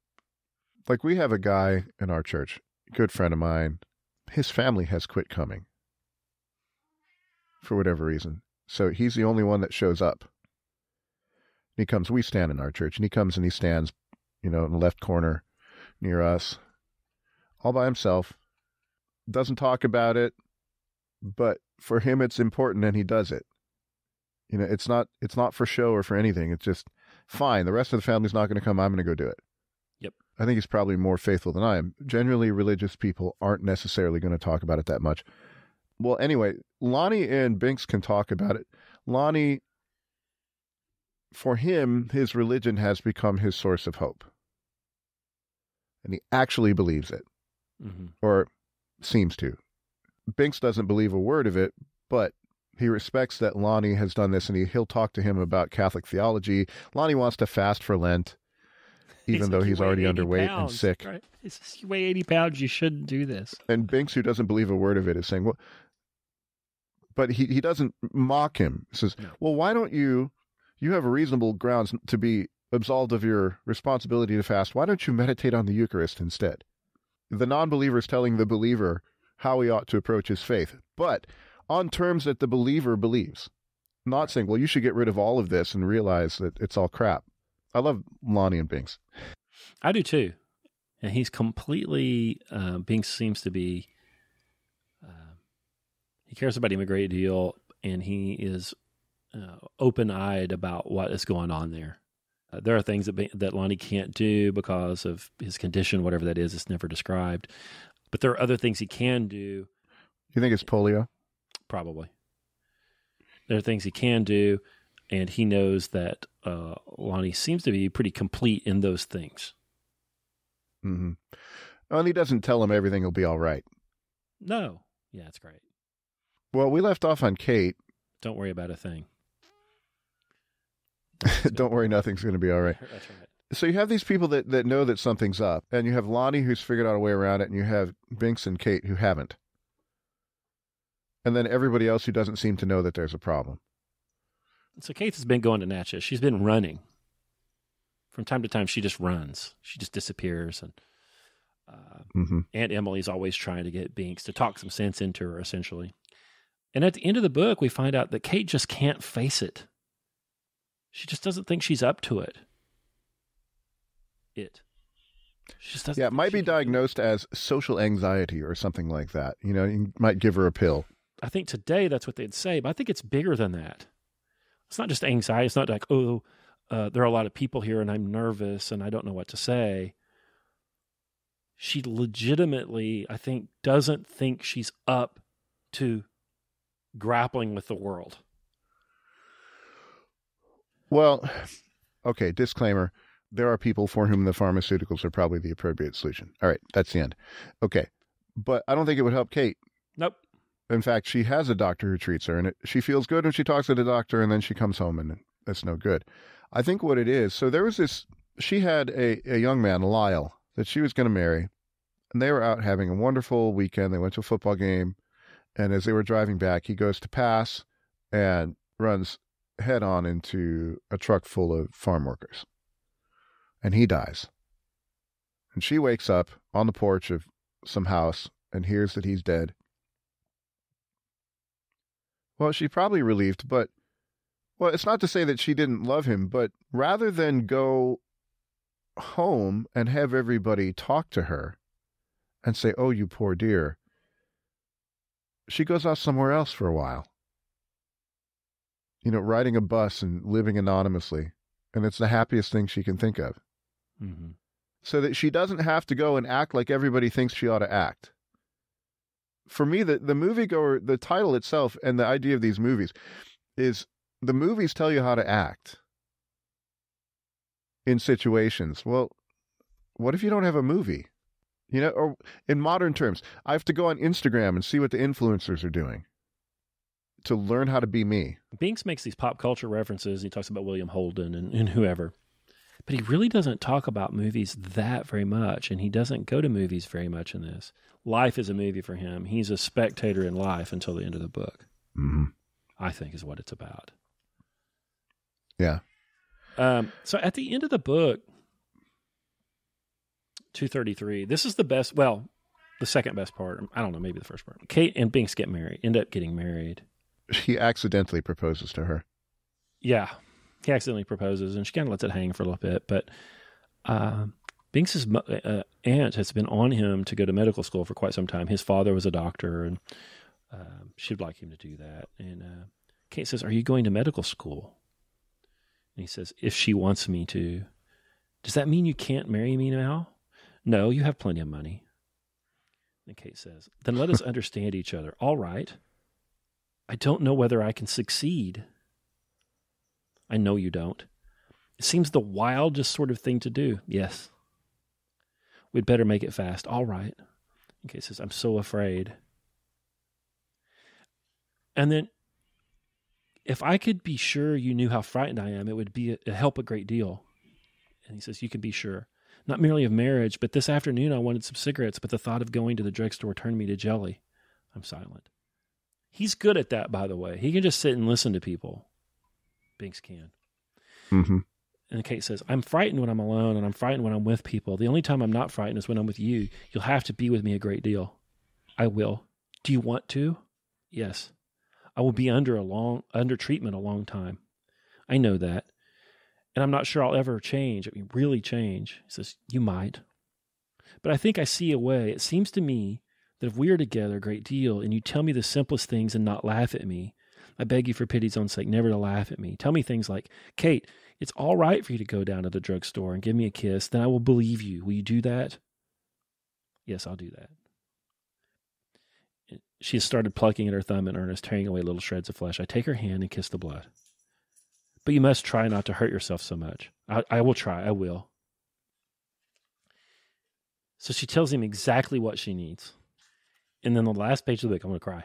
[SPEAKER 2] Like we have a guy in our church, good friend of mine. His family has quit coming for whatever reason. So he's the only one that shows up. He comes, we stand in our church, and he comes and he stands, you know, in the left corner near us, all by himself. Doesn't talk about it, but for him it's important and he does it. You know, it's not it's not for show or for anything. It's just fine. The rest of the family's not going to come. I'm going to go do it.
[SPEAKER 1] Yep.
[SPEAKER 2] I think he's probably more faithful than I am. Generally, religious people aren't necessarily going to talk about it that much. Well, anyway, Lonnie and Binx can talk about it. Lonnie, for him, his religion has become his source of hope. And he actually believes it,
[SPEAKER 1] Mm-hmm.
[SPEAKER 2] or seems to. Binx doesn't believe a word of it, but he respects that Lonnie has done this and he, he'll talk to him about Catholic theology. Lonnie wants to fast for Lent, even though he's already underweight and sick.
[SPEAKER 1] Right? Says, you weigh 80 pounds, you shouldn't do this.
[SPEAKER 2] And Binx, who doesn't believe a word of it, is saying, well, but he, he doesn't mock him. He says,
[SPEAKER 1] No.
[SPEAKER 2] well, why don't you, you have reasonable grounds to be absolved of your responsibility to fast. Why don't you meditate on the Eucharist instead? The non believer is telling the believer how he ought to approach his faith, but on terms that the believer believes. Not saying, well, you should get rid of all of this and realize that it's all crap. I love Lonnie and Binx.
[SPEAKER 1] I do too. and he's completely uh, Binx seems to be. Uh, he cares about him a great deal, and he is uh, open-eyed about what is going on there. Uh, there are things that that Lonnie can't do because of his condition, whatever that is. It's never described, but there are other things he can do.
[SPEAKER 2] You think it's polio?
[SPEAKER 1] Probably. There are things he can do, and he knows that uh, Lonnie seems to be pretty complete in those things.
[SPEAKER 2] Mm-hmm. And he doesn't tell him everything will be all right.
[SPEAKER 1] No. Yeah, that's great.
[SPEAKER 2] Well, we left off on Kate.
[SPEAKER 1] Don't worry about a thing.
[SPEAKER 2] Don't worry, nothing's going to be all right.
[SPEAKER 1] That's right.
[SPEAKER 2] So you have these people that, that know that something's up, and you have Lonnie who's figured out a way around it, and you have Binx and Kate who haven't. And then everybody else who doesn't seem to know that there's a problem.
[SPEAKER 1] So Kate has been going to Natchez. She's been running. From time to time, she just runs. She just disappears, and uh,
[SPEAKER 2] Mm-hmm.
[SPEAKER 1] Aunt Emily's always trying to get Binx to talk some sense into her, essentially. And at the end of the book, we find out that Kate just can't face it. She just doesn't think she's up to it. It. She just doesn't.
[SPEAKER 2] Yeah, it might be
[SPEAKER 1] can do it.
[SPEAKER 2] diagnosed as social anxiety or something like that. You know, you might give her a pill.
[SPEAKER 1] I think today that's what they'd say, but I think it's bigger than that. It's not just anxiety. It's not like, oh, uh, there are a lot of people here and I'm nervous and I don't know what to say. She legitimately, I think, doesn't think she's up to grappling with the world.
[SPEAKER 2] Well, okay, disclaimer. There are people for whom the pharmaceuticals are probably the appropriate solution. All right, that's the end. Okay. But I don't think it would help Kate.
[SPEAKER 1] Nope.
[SPEAKER 2] In fact, she has a doctor who treats her, and it, she feels good when she talks to the doctor, and then she comes home, and that's no good. I think what it is so there was this, she had a, a young man, Lyle, that she was going to marry, and they were out having a wonderful weekend. They went to a football game, and as they were driving back, he goes to pass and runs head on into a truck full of farm workers. And he dies. And she wakes up on the porch of some house and hears that he's dead. Well, she's probably relieved, but well, it's not to say that she didn't love him, but rather than go home and have everybody talk to her and say, Oh, you poor dear, she goes off somewhere else for a while. You know, riding a bus and living anonymously. And it's the happiest thing she can think of.
[SPEAKER 1] Mm-hmm.
[SPEAKER 2] So that she doesn't have to go and act like everybody thinks she ought to act. For me, the, the moviegoer, the title itself and the idea of these movies is the movies tell you how to act in situations. Well, what if you don't have a movie? You know, or in modern terms, I have to go on Instagram and see what the influencers are doing to learn how to be me.
[SPEAKER 1] Binx makes these pop culture references. He talks about William Holden and, and whoever. But he really doesn't talk about movies that very much, and he doesn't go to movies very much in this. Life is a movie for him. He's a spectator in life until the end of the book,
[SPEAKER 2] Mm-hmm.
[SPEAKER 1] I think, is what it's about.
[SPEAKER 2] Yeah.
[SPEAKER 1] Um, so at the end of the book, 233, this is the best, well, the second best part. I don't know, maybe the first part. Kate and Binx get married, end up getting married.
[SPEAKER 2] He accidentally proposes to her.
[SPEAKER 1] Yeah, he accidentally proposes, and she kind of lets it hang for a little bit. But uh, Binx's uh, aunt has been on him to go to medical school for quite some time. His father was a doctor, and uh, she'd like him to do that. And uh, Kate says, "Are you going to medical school?" And he says, "If she wants me to." Does that mean you can't marry me now? No, you have plenty of money. And Kate says, Then let us understand each other. All right. I don't know whether I can succeed. I know you don't. It seems the wildest sort of thing to do. Yes. We'd better make it fast. All right. Kate says, I'm so afraid. And then, if I could be sure you knew how frightened I am, it would be a, help a great deal. And he says, You can be sure. Not merely of marriage, but this afternoon I wanted some cigarettes, but the thought of going to the drugstore turned me to jelly. I'm silent. He's good at that, by the way. He can just sit and listen to people. Binx can.
[SPEAKER 2] Mm-hmm.
[SPEAKER 1] And Kate says, I'm frightened when I'm alone and I'm frightened when I'm with people. The only time I'm not frightened is when I'm with you. You'll have to be with me a great deal. I will. Do you want to? Yes. I will be under a long under treatment a long time. I know that. And I'm not sure I'll ever change. I mean, really change. He says, You might. But I think I see a way. It seems to me that if we are together a great deal and you tell me the simplest things and not laugh at me, I beg you for pity's own sake never to laugh at me. Tell me things like, Kate, it's all right for you to go down to the drugstore and give me a kiss. Then I will believe you. Will you do that? Yes, I'll do that. She has started plucking at her thumb in earnest, tearing away little shreds of flesh. I take her hand and kiss the blood. But you must try not to hurt yourself so much. I, I will try. I will. So she tells him exactly what she needs. And then the last page of the book, I'm going to cry.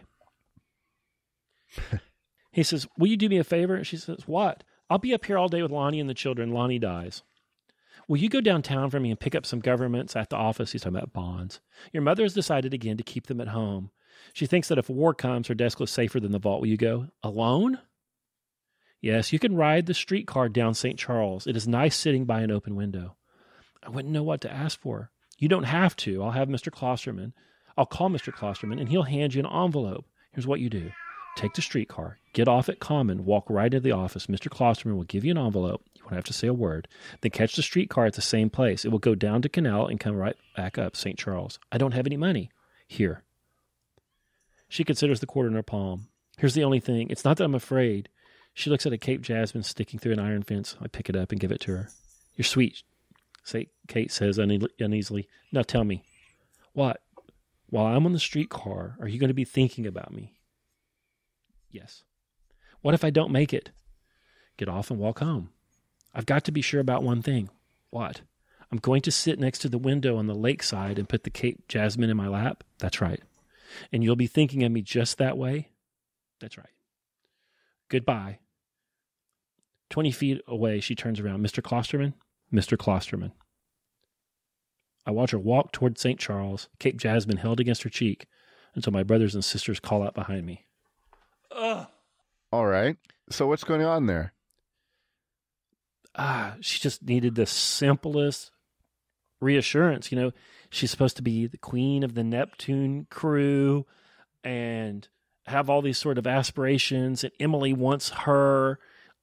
[SPEAKER 1] he says, Will you do me a favor? She says, What? I'll be up here all day with Lonnie and the children. Lonnie dies. Will you go downtown for me and pick up some governments at the office? He's talking about bonds. Your mother has decided again to keep them at home. She thinks that if war comes, her desk is safer than the vault. Will you go? Alone? Yes, you can ride the streetcar down St. Charles. It is nice sitting by an open window. I wouldn't know what to ask for. You don't have to. I'll have Mr. Klosterman. I'll call Mr. Klosterman and he'll hand you an envelope. Here's what you do take the streetcar, get off at Common, walk right into the office. Mr. Klosterman will give you an envelope. You won't have to say a word. Then catch the streetcar at the same place. It will go down to Canal and come right back up St. Charles. I don't have any money. Here. She considers the quarter in her palm. Here's the only thing. It's not that I'm afraid. She looks at a Cape jasmine sticking through an iron fence. I pick it up and give it to her. You're sweet, say Kate says uneasily. Now tell me, what? While I'm on the streetcar, are you going to be thinking about me? Yes. What if I don't make it? Get off and walk home. I've got to be sure about one thing. What? I'm going to sit next to the window on the lakeside and put the Cape jasmine in my lap? That's right. And you'll be thinking of me just that way? That's right. Goodbye. Twenty feet away, she turns around. Mr. Klosterman? Mr. Klosterman. I watch her walk toward St. Charles, Cape Jasmine held against her cheek, until my brothers and sisters call out behind me. Ugh.
[SPEAKER 2] All right. So what's going on there?
[SPEAKER 1] Ah, she just needed the simplest reassurance. You know, she's supposed to be the queen of the Neptune crew and have all these sort of aspirations, and Emily wants her,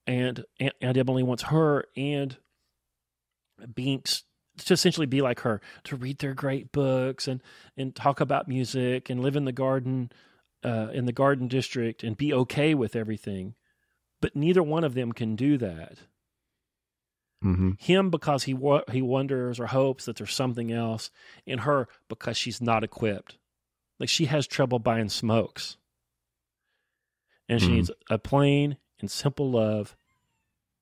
[SPEAKER 1] and and, Emily wants her and Binx to essentially be like her, to read their great books and and talk about music and live in the garden, uh, in the garden district and be okay with everything. But neither one of them can do that.
[SPEAKER 2] Mm-hmm.
[SPEAKER 1] Him because he wa- he wonders or hopes that there's something else, and her because she's not equipped. Like she has trouble buying smokes, and she
[SPEAKER 2] Mhm.
[SPEAKER 1] needs a plain and simple love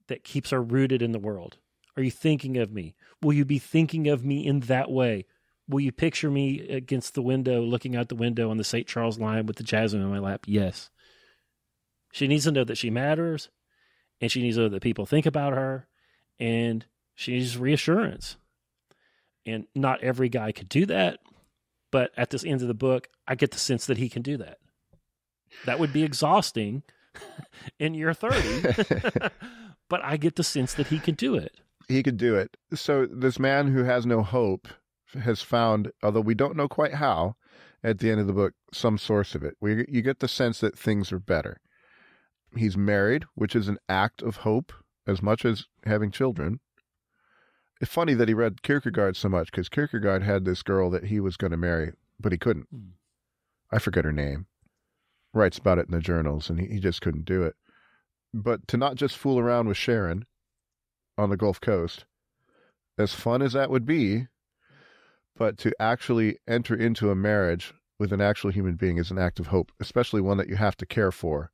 [SPEAKER 1] that keeps her rooted in the world. Are you thinking of me? Will you be thinking of me in that way? Will you picture me against the window, looking out the window on the St. Charles line with the jasmine in my lap? Yes. She needs to know that she matters, and she needs to know that people think about her, and she needs reassurance. And not every guy could do that, but at this end of the book, I get the sense that he can do that. That would be exhausting in year 30, but I get the sense that he can do it.
[SPEAKER 2] he could do it. So this man who has no hope has found, although we don't know quite how, at the end of the book, some source of it. We you get the sense that things are better. He's married, which is an act of hope as much as having children. It's funny that he read Kierkegaard so much because Kierkegaard had this girl that he was going to marry, but he couldn't.
[SPEAKER 1] Hmm.
[SPEAKER 2] I forget her name. Writes about it in the journals, and he, he just couldn't do it. But to not just fool around with Sharon on the Gulf Coast, as fun as that would be, but to actually enter into a marriage with an actual human being is an act of hope, especially one that you have to care for.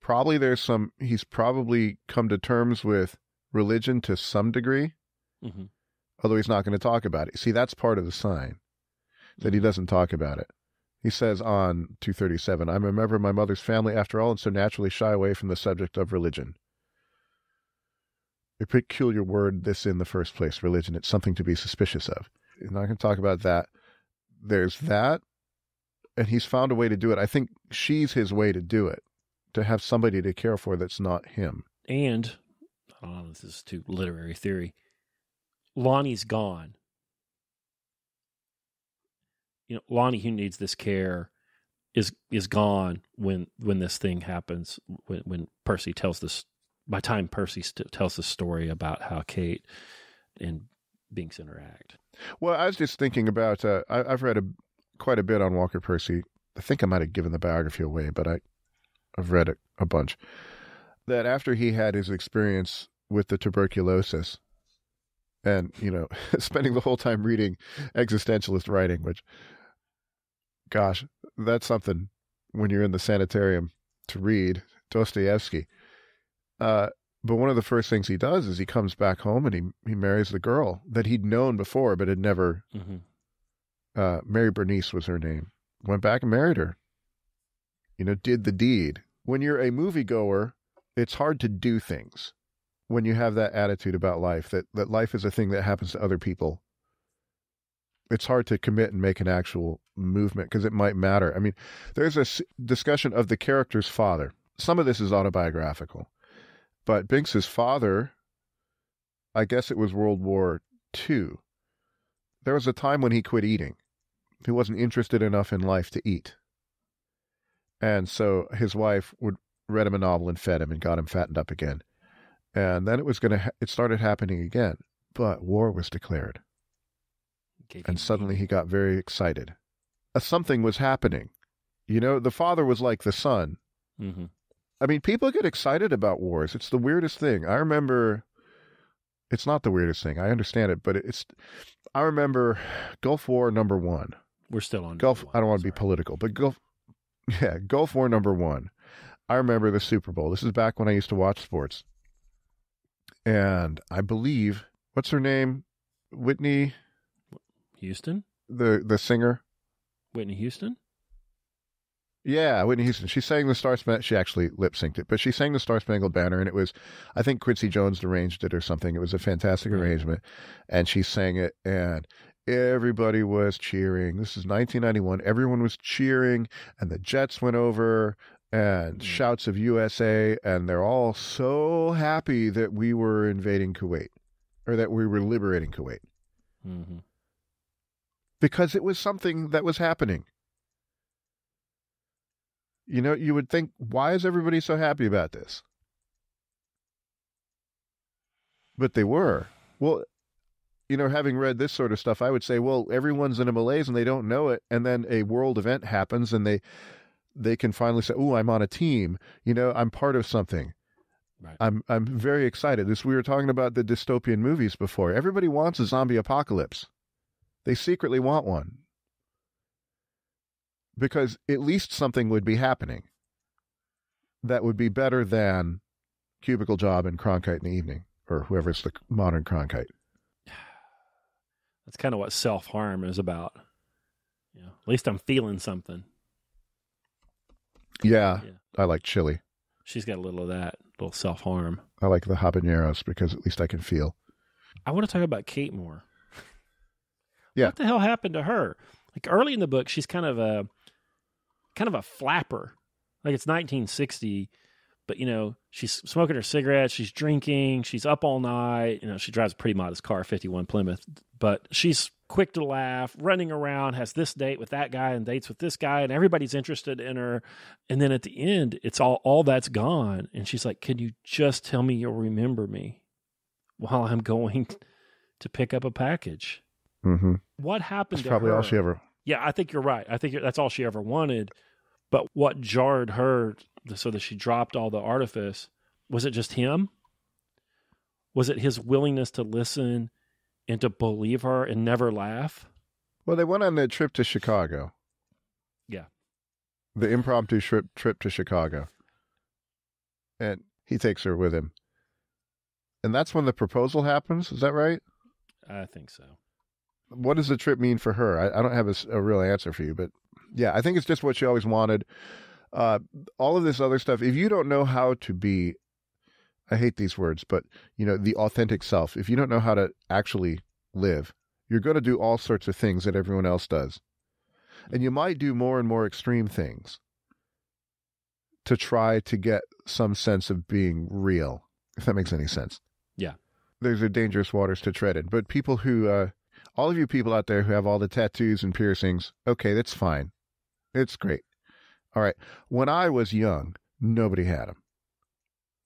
[SPEAKER 2] Probably there's some, he's probably come to terms with religion to some degree,
[SPEAKER 1] hmm
[SPEAKER 2] although he's not going to talk about it. See, that's part of the sign that he doesn't talk about it. He says on 237, I'm a member of my mother's family after all, and so naturally shy away from the subject of religion. A peculiar word, this in the first place, religion. It's something to be suspicious of. He's not going to talk about that. There's that, and he's found a way to do it. I think she's his way to do it, to have somebody to care for that's not him.
[SPEAKER 1] And I don't know if this is too literary theory. Lonnie's gone. You know, Lonnie, who needs this care, is is gone when when this thing happens. When when Percy tells this, by time Percy st- tells the story about how Kate and Binx interact.
[SPEAKER 2] Well, I was just thinking about. Uh, I, I've read a, quite a bit on Walker Percy. I think I might have given the biography away, but I, I've read a bunch. That after he had his experience with the tuberculosis, and you know, spending the whole time reading existentialist writing, which, gosh, that's something when you're in the sanitarium to read Dostoevsky. Uh, but one of the first things he does is he comes back home and he he marries the girl that he'd known before but had never.
[SPEAKER 1] Mm-hmm.
[SPEAKER 2] Uh, Mary Bernice was her name. Went back and married her. You know, did the deed. When you're a moviegoer, it's hard to do things when you have that attitude about life that that life is a thing that happens to other people. It's hard to commit and make an actual movement because it might matter. I mean, there's a s- discussion of the character's father. Some of this is autobiographical, but Binx's father, I guess it was World War II. There was a time when he quit eating. He wasn't interested enough in life to eat. And so his wife would read him a novel and fed him and got him fattened up again. And then it was going to, ha- it started happening again. But war was declared.
[SPEAKER 1] Gave
[SPEAKER 2] And suddenly he got very excited. Uh, something was happening. You know, the father was like the son.
[SPEAKER 1] Mhm.
[SPEAKER 2] I mean, people get excited about wars. It's the weirdest thing. I remember. It's not the weirdest thing. I understand it, but it's. I remember Gulf War number one.
[SPEAKER 1] We're still on
[SPEAKER 2] Gulf.
[SPEAKER 1] number
[SPEAKER 2] I don't
[SPEAKER 1] one,
[SPEAKER 2] want to be political, but Gulf. Yeah, Gulf War number one. I remember the Super Bowl. This is back when I used to watch sports, and I believe what's her name, Whitney,
[SPEAKER 1] Houston,
[SPEAKER 2] the the singer.
[SPEAKER 1] Whitney Houston.
[SPEAKER 2] Yeah, Whitney Houston. She sang the Star Spangled. She actually lip synced it, but she sang the Star Spangled Banner, and it was, I think Quincy Jones arranged it or something. It was a fantastic
[SPEAKER 1] Right.
[SPEAKER 2] arrangement, and she sang it, and everybody was cheering. This is 1991. Everyone was cheering, and the Jets went over, and
[SPEAKER 1] Mm.
[SPEAKER 2] shouts of USA, and they're all so happy that we were invading Kuwait, or that we were liberating Kuwait,
[SPEAKER 1] Mm-hmm.
[SPEAKER 2] because it was something that was happening. You know, you would think, why is everybody so happy about this? But they were. Well, you know, having read this sort of stuff, I would say, well, everyone's in a malaise and they don't know it, and then a world event happens and they they can finally say, "Oh, I'm on a team. You know, I'm part of something."
[SPEAKER 1] Right.
[SPEAKER 2] I'm I'm very excited. This we were talking about the dystopian movies before. Everybody wants a zombie apocalypse. They secretly want one because at least something would be happening that would be better than cubicle job and Cronkite in the evening or whoever's the modern Cronkite.
[SPEAKER 1] That's kind of what self harm is about. You know, at least I'm feeling something.
[SPEAKER 2] Yeah,
[SPEAKER 1] Yeah.
[SPEAKER 2] I like chili.
[SPEAKER 1] She's got a little of that, little self harm.
[SPEAKER 2] I like the habaneros because at least I can feel.
[SPEAKER 1] I want to talk about Kate more.
[SPEAKER 2] Yeah.
[SPEAKER 1] What the hell happened to her? Like early in the book, she's kind of a kind of a flapper. Like it's 1960, but you know, she's smoking her cigarettes, she's drinking, she's up all night. You know, she drives a pretty modest car, 51 Plymouth, but she's quick to laugh, running around, has this date with that guy and dates with this guy, and everybody's interested in her. And then at the end, it's all all that's gone, and she's like, "Can you just tell me you'll remember me while I'm going to pick up a package?"
[SPEAKER 2] Mm-hmm.
[SPEAKER 1] What happened
[SPEAKER 2] That's
[SPEAKER 1] to
[SPEAKER 2] probably
[SPEAKER 1] her?
[SPEAKER 2] all she ever.
[SPEAKER 1] Yeah, I think you're right. I think that's all she ever wanted. But what jarred her so that she dropped all the artifice was it just him? Was it his willingness to listen and to believe her and never laugh?
[SPEAKER 2] Well, they went on the trip to Chicago.
[SPEAKER 1] Yeah.
[SPEAKER 2] The impromptu trip trip to Chicago. And he takes her with him. And that's when the proposal happens. Is that right?
[SPEAKER 1] I think so.
[SPEAKER 2] What does the trip mean for her? I, I don't have a real answer for you, but yeah, I think it's just what she always wanted. Uh, all of this other stuff. If you don't know how to be, I hate these words, but you know, the authentic self. If you don't know how to actually live, you're going to do all sorts of things that everyone else does, and you might do more and more extreme things to try to get some sense of being real. If that makes any sense.
[SPEAKER 1] Yeah.
[SPEAKER 2] There's a dangerous waters to tread in, but people who. Uh, all of you people out there who have all the tattoos and piercings, okay, that's fine. It's great. All right. When I was young, nobody had them.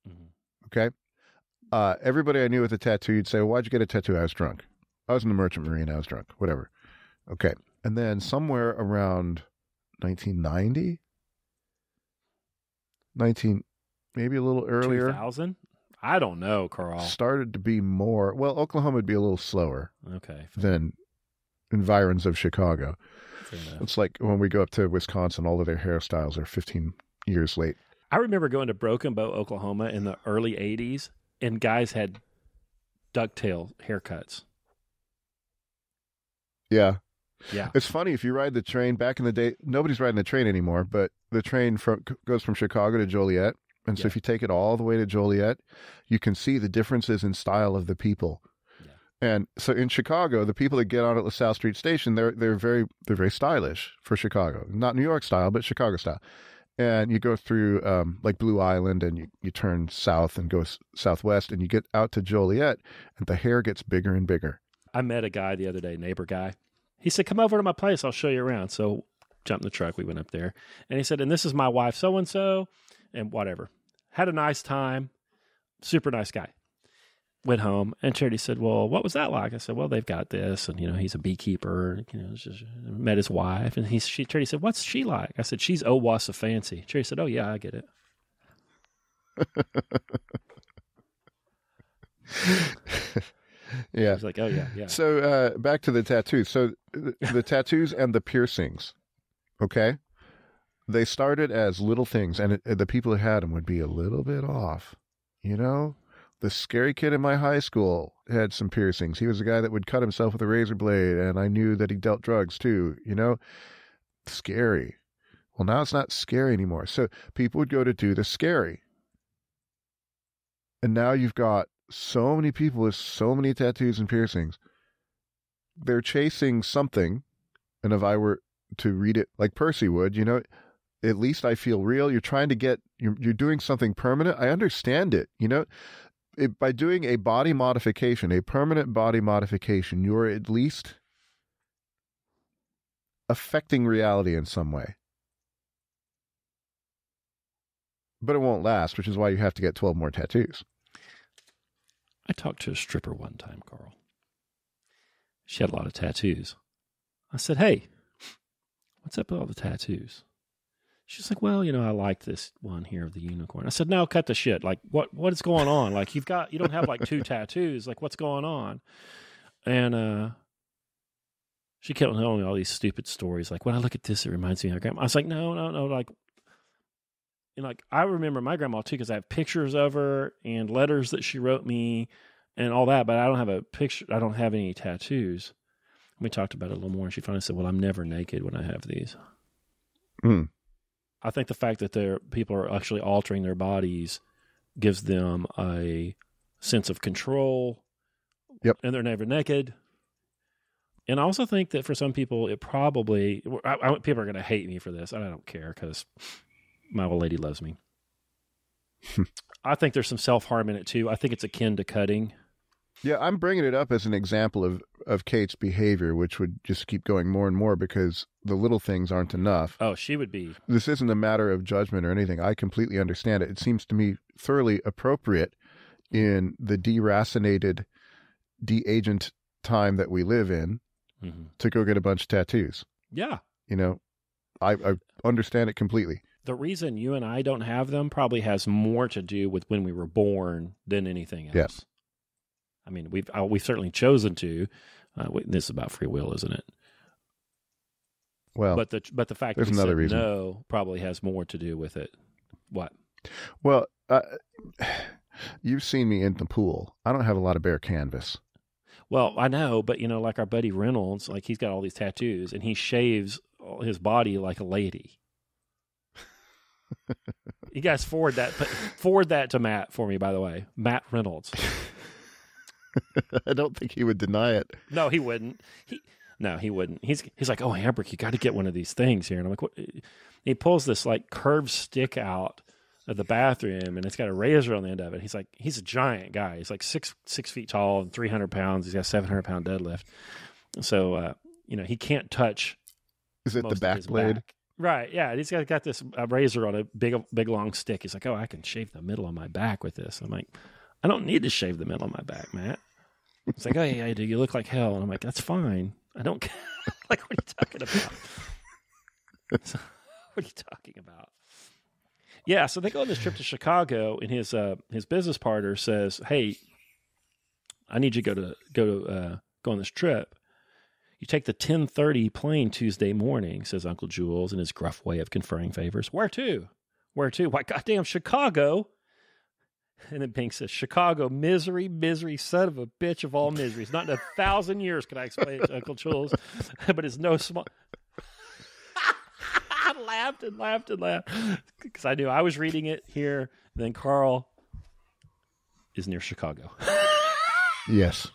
[SPEAKER 1] Mhm.
[SPEAKER 2] Okay. Uh, everybody I knew with a tattoo, you'd say, well, Why'd you get a tattoo? I was drunk. I was in the merchant marine. I was drunk. Whatever. Okay. And then somewhere around 1990, 19, maybe a little earlier,
[SPEAKER 1] 2000? I don't know, Karl.
[SPEAKER 2] started to be more. Well, Oklahoma would be a little slower
[SPEAKER 1] Okay.
[SPEAKER 2] than environs of Chicago. It's like when we go up to Wisconsin, all of their hairstyles are 15 years late.
[SPEAKER 1] I remember going to Broken Bow, Oklahoma in the early 80s, and guys had ducktail haircuts.
[SPEAKER 2] Yeah.
[SPEAKER 1] Yeah.
[SPEAKER 2] It's funny if you ride the train back in the day. Nobody's riding the train anymore, but the train from goes from Chicago to Joliet, and so if you take it all the way to Joliet, you can see the differences in style of the people.
[SPEAKER 1] Yeah.
[SPEAKER 2] And so in Chicago, the people that get on at LaSalle Street Station, they're they're very they're very stylish for Chicago, not New York style, but Chicago style. And you go through um, like Blue Island, and you, you turn south and go s- southwest, and you get out to Joliet, and the hair gets bigger and bigger.
[SPEAKER 1] I met a guy the other day, neighbor guy. He said, "Come over to my place. I'll show you around." So, jumped in the truck. We went up there, and he said, "And this is my wife, so and so, and whatever." Had a nice time. Super nice guy. Went home, and Charity said, "Well, what was that like?" I said, "Well, they've got this, and you know, he's a beekeeper. You know, just, met his wife, and he she Charity said, "What's she like?" I said, "She's Owasso fancy." Charity said, "Oh yeah, I get it."
[SPEAKER 2] yeah.
[SPEAKER 1] He's like, "Oh yeah, yeah."
[SPEAKER 2] So uh, back to the tattoos. So the, the tattoos and the piercings, okay, they started as little things, and it, the people who had them would be a little bit off. You know, the scary kid in my high school had some piercings. He was a guy that would cut himself with a razor blade, and I knew that he dealt drugs too. You know, scary. Well, now it's not scary anymore. So people would go to do the scary. And now you've got so many people with so many tattoos and piercings. They're chasing something. And if I were to read it like Percy would, you know, at least I feel real. You're trying to get, you're, you're doing something permanent. I understand it. You know, it, by doing a body modification, a permanent body modification, you're at least affecting reality in some way. But it won't last, which is why you have to get 12 more tattoos.
[SPEAKER 1] I talked to a stripper one time, Karl. She had a lot of tattoos. I said, Hey, what's up with all the tattoos? She's like, Well, you know, I like this one here of the unicorn. I said, No, cut the shit. Like, what what is going on? Like you've got you don't have like two tattoos. Like, what's going on? And uh she kept telling me all these stupid stories. Like, when I look at this, it reminds me of my grandma. I was like, No, no, no, like and like I remember my grandma too because I have pictures of her and letters that she wrote me and all that, but I don't have a picture. I don't have any tattoos. And We talked about it a little more, and she finally said, "Well, I'm never naked when I have these."
[SPEAKER 2] Hmm.
[SPEAKER 1] I think the fact that they're people are actually altering their bodies gives them a sense of control.
[SPEAKER 2] Yep.
[SPEAKER 1] and they're never naked. And I also think that for some people, it probably I, I, people are going to hate me for this. and I don't care because my old lady loves me. I think there's some self harm in it too. I think it's akin to cutting.
[SPEAKER 2] Yeah, I'm bringing it up as an example of, of Kate's behavior, which would just keep going more and more because the little things aren't enough.
[SPEAKER 1] Oh, she would be.
[SPEAKER 2] This isn't a matter of judgment or anything. I completely understand it. It seems to me thoroughly appropriate in the deracinated, de-agent time that we live in
[SPEAKER 1] Mhm.
[SPEAKER 2] to go get a bunch of tattoos.
[SPEAKER 1] Yeah.
[SPEAKER 2] You know, I, I understand it completely.
[SPEAKER 1] The reason you and I don't have them probably has more to do with when we were born than anything else.
[SPEAKER 2] Yeah.
[SPEAKER 1] I mean, we've uh, we've certainly chosen to. Uh, this is about free will, isn't it?
[SPEAKER 2] Well,
[SPEAKER 1] but the but the fact
[SPEAKER 2] there's
[SPEAKER 1] that
[SPEAKER 2] another reason.
[SPEAKER 1] no probably has more to do with it. What?
[SPEAKER 2] well, uh, you've seen me in the pool. I don't have a lot of bare canvas.
[SPEAKER 1] Well, I know, but you know, like our buddy Reynolds, like he's got all these tattoos, and he shaves his body like a lady. you guys forward that forward that to Matt for me, by the way, Matt Reynolds.
[SPEAKER 2] I don't think he would deny it.
[SPEAKER 1] No, he wouldn't. He no, he wouldn't. He's he's like, oh, Hambrick, you got to get one of these things here. And I'm like, what? He pulls this like curved stick out of the bathroom, and it's got a razor on the end of it. He's like, he's a giant guy. He's like six six feet tall and 300 pounds. He's got a 700 pound deadlift. So uh, you know he can't touch.
[SPEAKER 2] Is it the back blade?
[SPEAKER 1] back. Right, yeah, he's got, got this uh, razor on a big, big long stick. He's like, "Oh, I can shave the middle of my back with this." I'm like, "I don't need to shave the middle of my back, Matt." It's like, oh yeah, dude, you look like hell, and I'm like, that's fine. I don't care. like. What are you talking about? So, what are you talking about? Yeah, so they go on this trip to Chicago, and his uh, his business partner says, "Hey, I need you to go to go to uh, go on this trip. You take the ten thirty plane Tuesday morning," says Uncle Jules in his gruff way of conferring favors. Where to? Where to? Why, goddamn Chicago! And then Binx says, Chicago, misery, misery, son of a bitch of all miseries. Not in a thousand years could I explain it to Uncle Jules, but it's no small. I laughed and laughed and laughed because I knew I was reading it here. Then Karl is near Chicago.
[SPEAKER 2] Yes.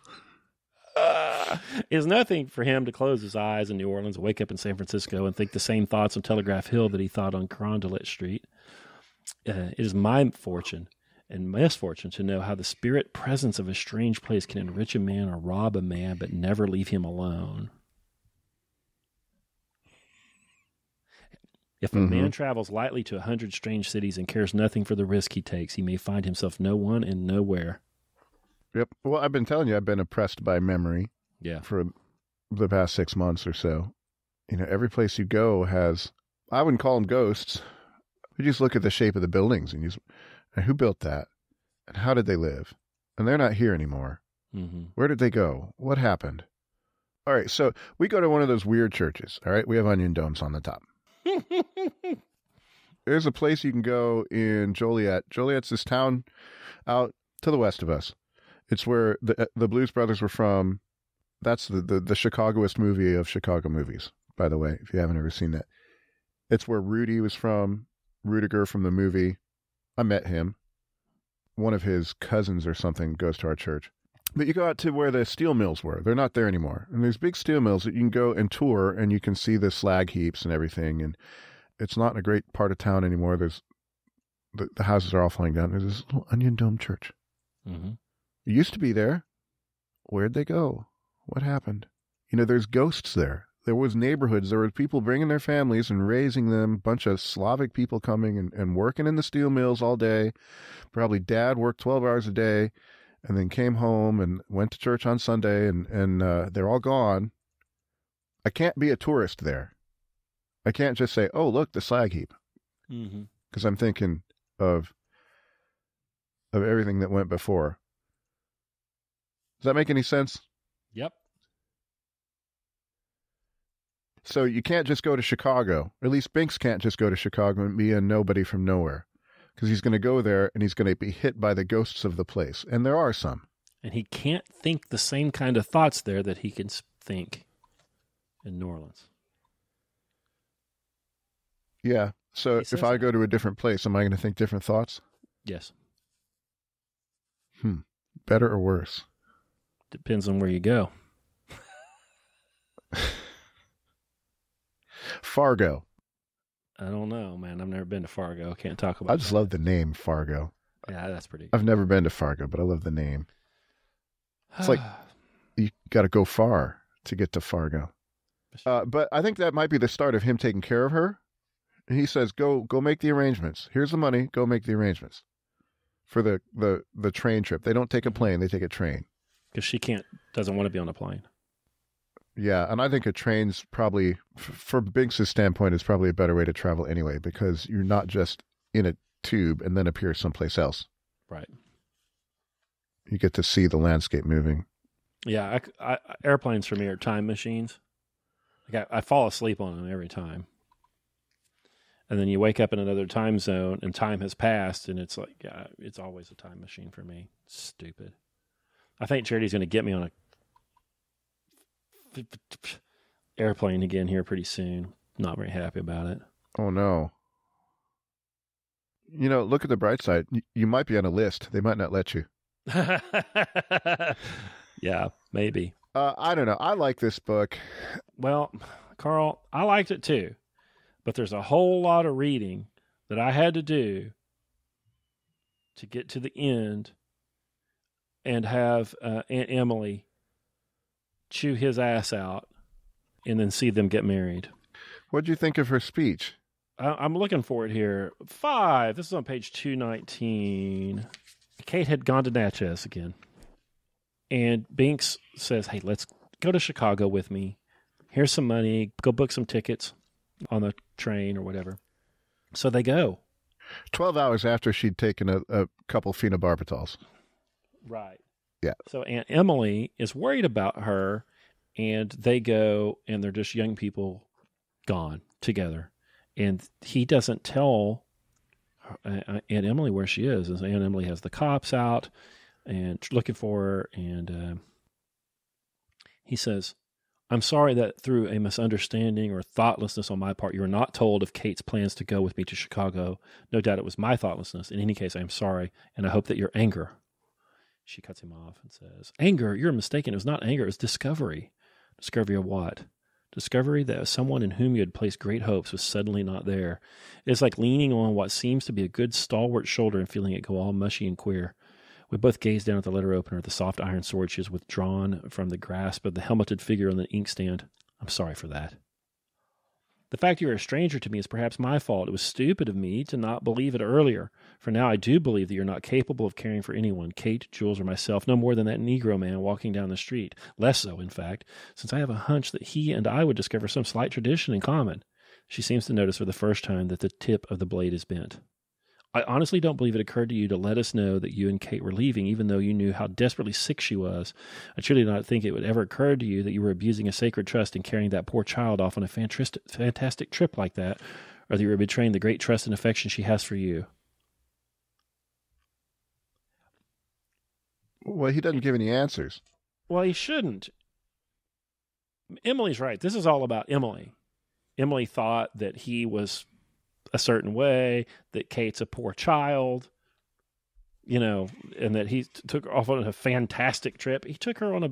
[SPEAKER 1] It's nothing for him to close his eyes in New Orleans, wake up in San Francisco, and think the same thoughts on Telegraph Hill that he thought on Carondelet Street. Uh, it is my fortune and misfortune to know how the spirit presence of a strange place can enrich a man or rob a man, but never leave him alone. If a
[SPEAKER 2] Mhm.
[SPEAKER 1] man travels lightly to a hundred strange cities and cares nothing for the risk he takes, he may find himself no one and nowhere.
[SPEAKER 2] Yep. Well, I've been telling you, I've been oppressed by memory
[SPEAKER 1] Yeah.
[SPEAKER 2] for the past six months or so. You know, every place you go has, I wouldn't call them ghosts. You just look at the shape of the buildings and you just, and who built that? And how did they live? And they're not here anymore.
[SPEAKER 1] hmm
[SPEAKER 2] Where did they go? What happened? All right. So we go to one of those weird churches. All right. We have onion domes on the top. There's a place you can go in Joliet. Joliet's this town out to the west of us. It's where the the Blues Brothers were from. That's the, the, the Chicagoist movie of Chicago movies, by the way, if you haven't ever seen that. It's where Rudy was from, Ruettiger from the movie. I met him. One of his cousins or something goes to our church. But you go out to where the steel mills were. They're not there anymore. And there's big steel mills that you can go and tour and you can see the slag heaps and everything. And it's not in a great part of town anymore. There's the, the houses are all falling down. There's this little onion dome church.
[SPEAKER 1] Mm-hmm.
[SPEAKER 2] It used to be there. Where'd they go? What happened? You know, there's ghosts there. There was neighborhoods. There were people bringing their families and raising them. bunch of Slavic people coming and, and working in the steel mills all day. Probably dad worked 12 hours a day and then came home and went to church on Sunday and, and uh, they're all gone. I can't be a tourist there. I can't just say, oh, look, the slag heap because I'm thinking of of everything that went before. Does that make any sense?
[SPEAKER 1] Yep.
[SPEAKER 2] So you can't just go to Chicago. Or at least Binx can't just go to Chicago and be a nobody from nowhere, because he's going to go there and he's going to be hit by the ghosts of the place, and there are some.
[SPEAKER 1] And he can't think the same kind of thoughts there that he can think in New Orleans.
[SPEAKER 2] Yeah. So if I
[SPEAKER 1] that.
[SPEAKER 2] go to a different place, am I going to think different thoughts?
[SPEAKER 1] Yes. Hmm.
[SPEAKER 2] Better or worse?
[SPEAKER 1] Depends on where you go.
[SPEAKER 2] Fargo.
[SPEAKER 1] I don't know, man. I've never been to Fargo. Can't talk about
[SPEAKER 2] I just
[SPEAKER 1] that.
[SPEAKER 2] love the name Fargo.
[SPEAKER 1] Yeah, that's pretty.
[SPEAKER 2] I've never been to Fargo, but I love the name. It's like- you got to go far to get to Fargo. Uh, but I think that might be the start of him taking care of her. He says, "Go, go make the arrangements. Here's the money. Go make the arrangements for the the the train trip. They don't take a plane. They take a train.
[SPEAKER 1] because she can't doesn't want to be on a plane.
[SPEAKER 2] Yeah, and I think a train's probably, f- for Binx's standpoint, is probably a better way to travel anyway because you're not just in a tube and then appear someplace else.
[SPEAKER 1] Right.
[SPEAKER 2] You get to see the landscape moving.
[SPEAKER 1] Yeah, I, I, airplanes for me are time machines. Like I, I fall asleep on them every time, and then you wake up in another time zone, and time has passed, and it's like yeah, it's always a time machine for me. Stupid. I think Charity's going to get me on a airplane again here pretty soon. Not very happy about it.
[SPEAKER 2] Oh no. You know, look at the bright side. You, might be on a list. They might not let you.
[SPEAKER 1] yeah, maybe.
[SPEAKER 2] Uh, I don't know. I like this book.
[SPEAKER 1] Well, Karl, I liked it too, but there's a whole lot of reading that I had to do to get to the end and have uh, Aunt Emily chew his ass out and then see them get married.
[SPEAKER 2] What'd you think of her speech?
[SPEAKER 1] I- I'm looking for it here. Five. This is on page 219. Kate had gone to Natchez again. And Binx says, Hey, let's go to Chicago with me. Here's some money. Go book some tickets on the train or whatever. So they go.
[SPEAKER 2] 12 hours after she'd taken a, a couple phenobarbital.
[SPEAKER 1] Right.
[SPEAKER 2] Yeah.
[SPEAKER 1] So Aunt Emily is worried about her, and they go, and they're just young people gone together. And he doesn't tell uh, uh, Aunt Emily where she is. And Aunt Emily has the cops out and looking for her. And uh, he says, I'm sorry that through a misunderstanding or thoughtlessness on my part, you were not told of Kate's plans to go with me to Chicago. No doubt it was my thoughtlessness. In any case, I am sorry, and I hope that your anger. She cuts him off and says, Anger, you're mistaken. It was not anger, it was discovery. Discovery of what? Discovery that someone in whom you had placed great hopes was suddenly not there. It is like leaning on what seems to be a good stalwart shoulder and feeling it go all mushy and queer. We both gazed down at the letter opener, the soft iron sword she has withdrawn from the grasp of the helmeted figure on the inkstand. I'm sorry for that. The fact you are a stranger to me is perhaps my fault. It was stupid of me to not believe it earlier. For now I do believe that you're not capable of caring for anyone, Kate, Jules, or myself, no more than that Negro man walking down the street. Less so, in fact, since I have a hunch that he and I would discover some slight tradition in common. She seems to notice for the first time that the tip of the blade is bent. I honestly don't believe it occurred to you to let us know that you and Kate were leaving, even though you knew how desperately sick she was. I truly do not think it would ever occur to you that you were abusing a sacred trust in carrying that poor child off on a fantastic trip like that, or that you were betraying the great trust and affection she has for you.
[SPEAKER 2] Well, he doesn't give any answers.
[SPEAKER 1] Well, he shouldn't. Emily's right. This is all about Emily. Emily thought that he was a certain way, that Kate's a poor child, you know, and that he took her off on a fantastic trip. He took her on a,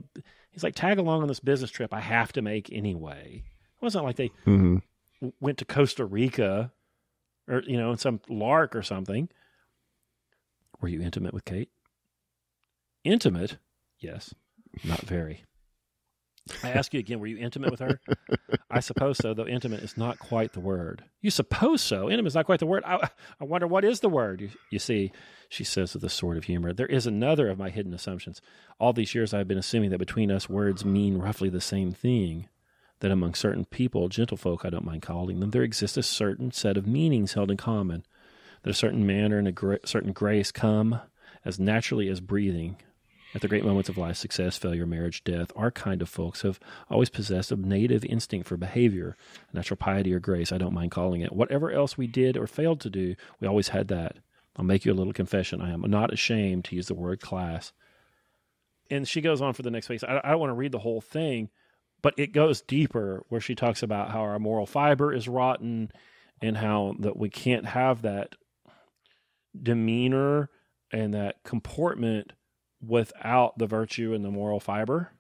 [SPEAKER 1] he's like, tag along on this business trip I have to make anyway. It wasn't like they
[SPEAKER 2] mm-hmm.
[SPEAKER 1] went to Costa Rica or, you know, in some lark or something. Were you intimate with Kate? Intimate? Yes. Not very. I ask you again, were you intimate with her? I suppose so, though intimate is not quite the word. You suppose so? Intimate is not quite the word. I, I wonder what is the word? You, you, see, she says with a sort of humor. There is another of my hidden assumptions. All these years I've been assuming that between us words mean roughly the same thing. That among certain people, gentlefolk I don't mind calling them, there exists a certain set of meanings held in common. That a certain manner and a gra- certain grace come as naturally as breathing, at the great moments of life, success, failure, marriage, death, our kind of folks have always possessed a native instinct for behavior, natural piety or grace, I don't mind calling it. Whatever else we did or failed to do, we always had that. I'll make you a little confession. I am not ashamed to use the word class. And she goes on for the next page. I, I don't want to read the whole thing, but it goes deeper where she talks about how our moral fiber is rotten and how that we can't have that demeanor and that comportment without the virtue and the moral fiber.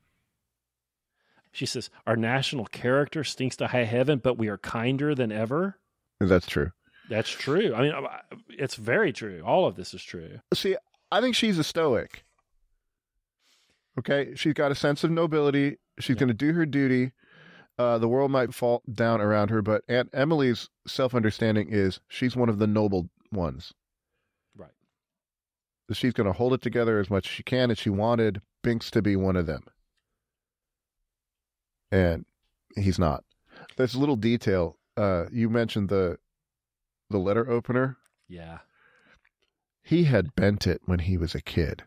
[SPEAKER 1] She says, Our national character stinks to high heaven, but we are kinder than ever.
[SPEAKER 2] That's true.
[SPEAKER 1] That's true. I mean, it's very true. All of this is true.
[SPEAKER 2] See, I think she's a stoic. Okay. She's got a sense of nobility. She's yeah. going to do her duty. Uh, the world might fall down around her, but Aunt Emily's self understanding is she's one of the noble ones she's going to hold it together as much as she can, and she wanted Binx to be one of them. And he's not. There's a little detail. Uh, you mentioned the the letter opener.
[SPEAKER 1] Yeah.
[SPEAKER 2] He had bent it when he was a kid.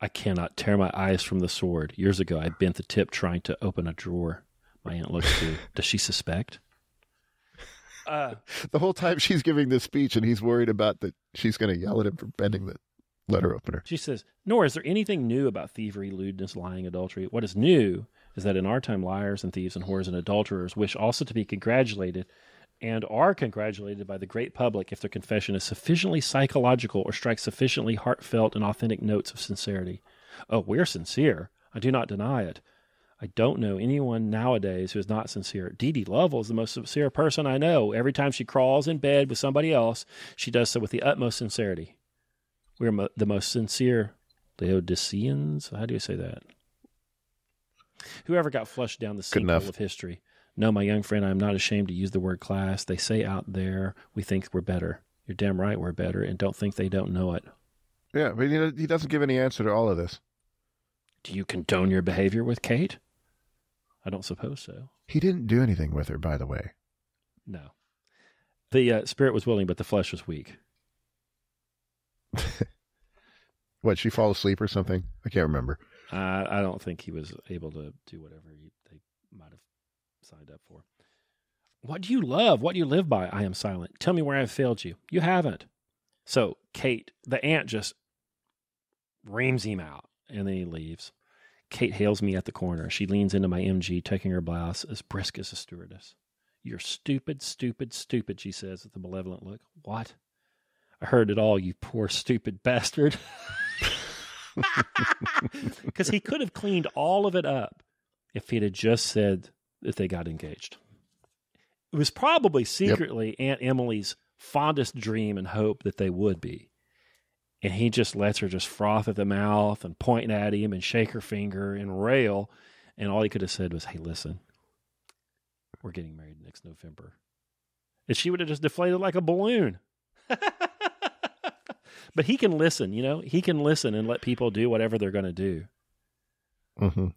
[SPEAKER 1] I cannot tear my eyes from the sword. Years ago, I bent the tip trying to open a drawer. My aunt looks through. Does she suspect?
[SPEAKER 2] Uh, the whole time she's giving this speech, and he's worried about that she's going to yell at him for bending the letter opener.
[SPEAKER 1] She says, Nor is there anything new about thievery, lewdness, lying, adultery. What is new is that in our time, liars and thieves and whores and adulterers wish also to be congratulated and are congratulated by the great public if their confession is sufficiently psychological or strikes sufficiently heartfelt and authentic notes of sincerity. Oh, we're sincere. I do not deny it. I don't know anyone nowadays who is not sincere. Dee Dee Lovell is the most sincere person I know. Every time she crawls in bed with somebody else, she does so with the utmost sincerity. We are mo- the most sincere Laodiceans. How do you say that? Whoever got flushed down the sink of history. No, my young friend, I am not ashamed to use the word class. They say out there we think we're better. You're damn right we're better, and don't think they don't know it.
[SPEAKER 2] Yeah, but he doesn't give any answer to all of this.
[SPEAKER 1] Do you condone your behavior with Kate? I don't suppose so.
[SPEAKER 2] He didn't do anything with her, by the way.
[SPEAKER 1] No. The uh, spirit was willing, but the flesh was weak.
[SPEAKER 2] What, she fall asleep or something? I can't remember.
[SPEAKER 1] I I don't think he was able to do whatever he, they might have signed up for. What do you love? What do you live by? I am silent. Tell me where I've failed you. You haven't. So Kate, the aunt, just reams him out, and then he leaves. Kate hails me at the corner. She leans into my MG, taking her blouse as brisk as a stewardess. You're stupid, stupid, stupid, she says with a malevolent look. What? I heard it all, you poor, stupid bastard. Because he could have cleaned all of it up if he'd have just said that they got engaged. It was probably secretly Aunt Emily's fondest dream and hope that they would be. And he just lets her just froth at the mouth and point at him and shake her finger and rail. And all he could have said was, Hey, listen, we're getting married next November. And she would have just deflated like a balloon. but he can listen, you know, he can listen and let people do whatever they're going to do.
[SPEAKER 2] hmm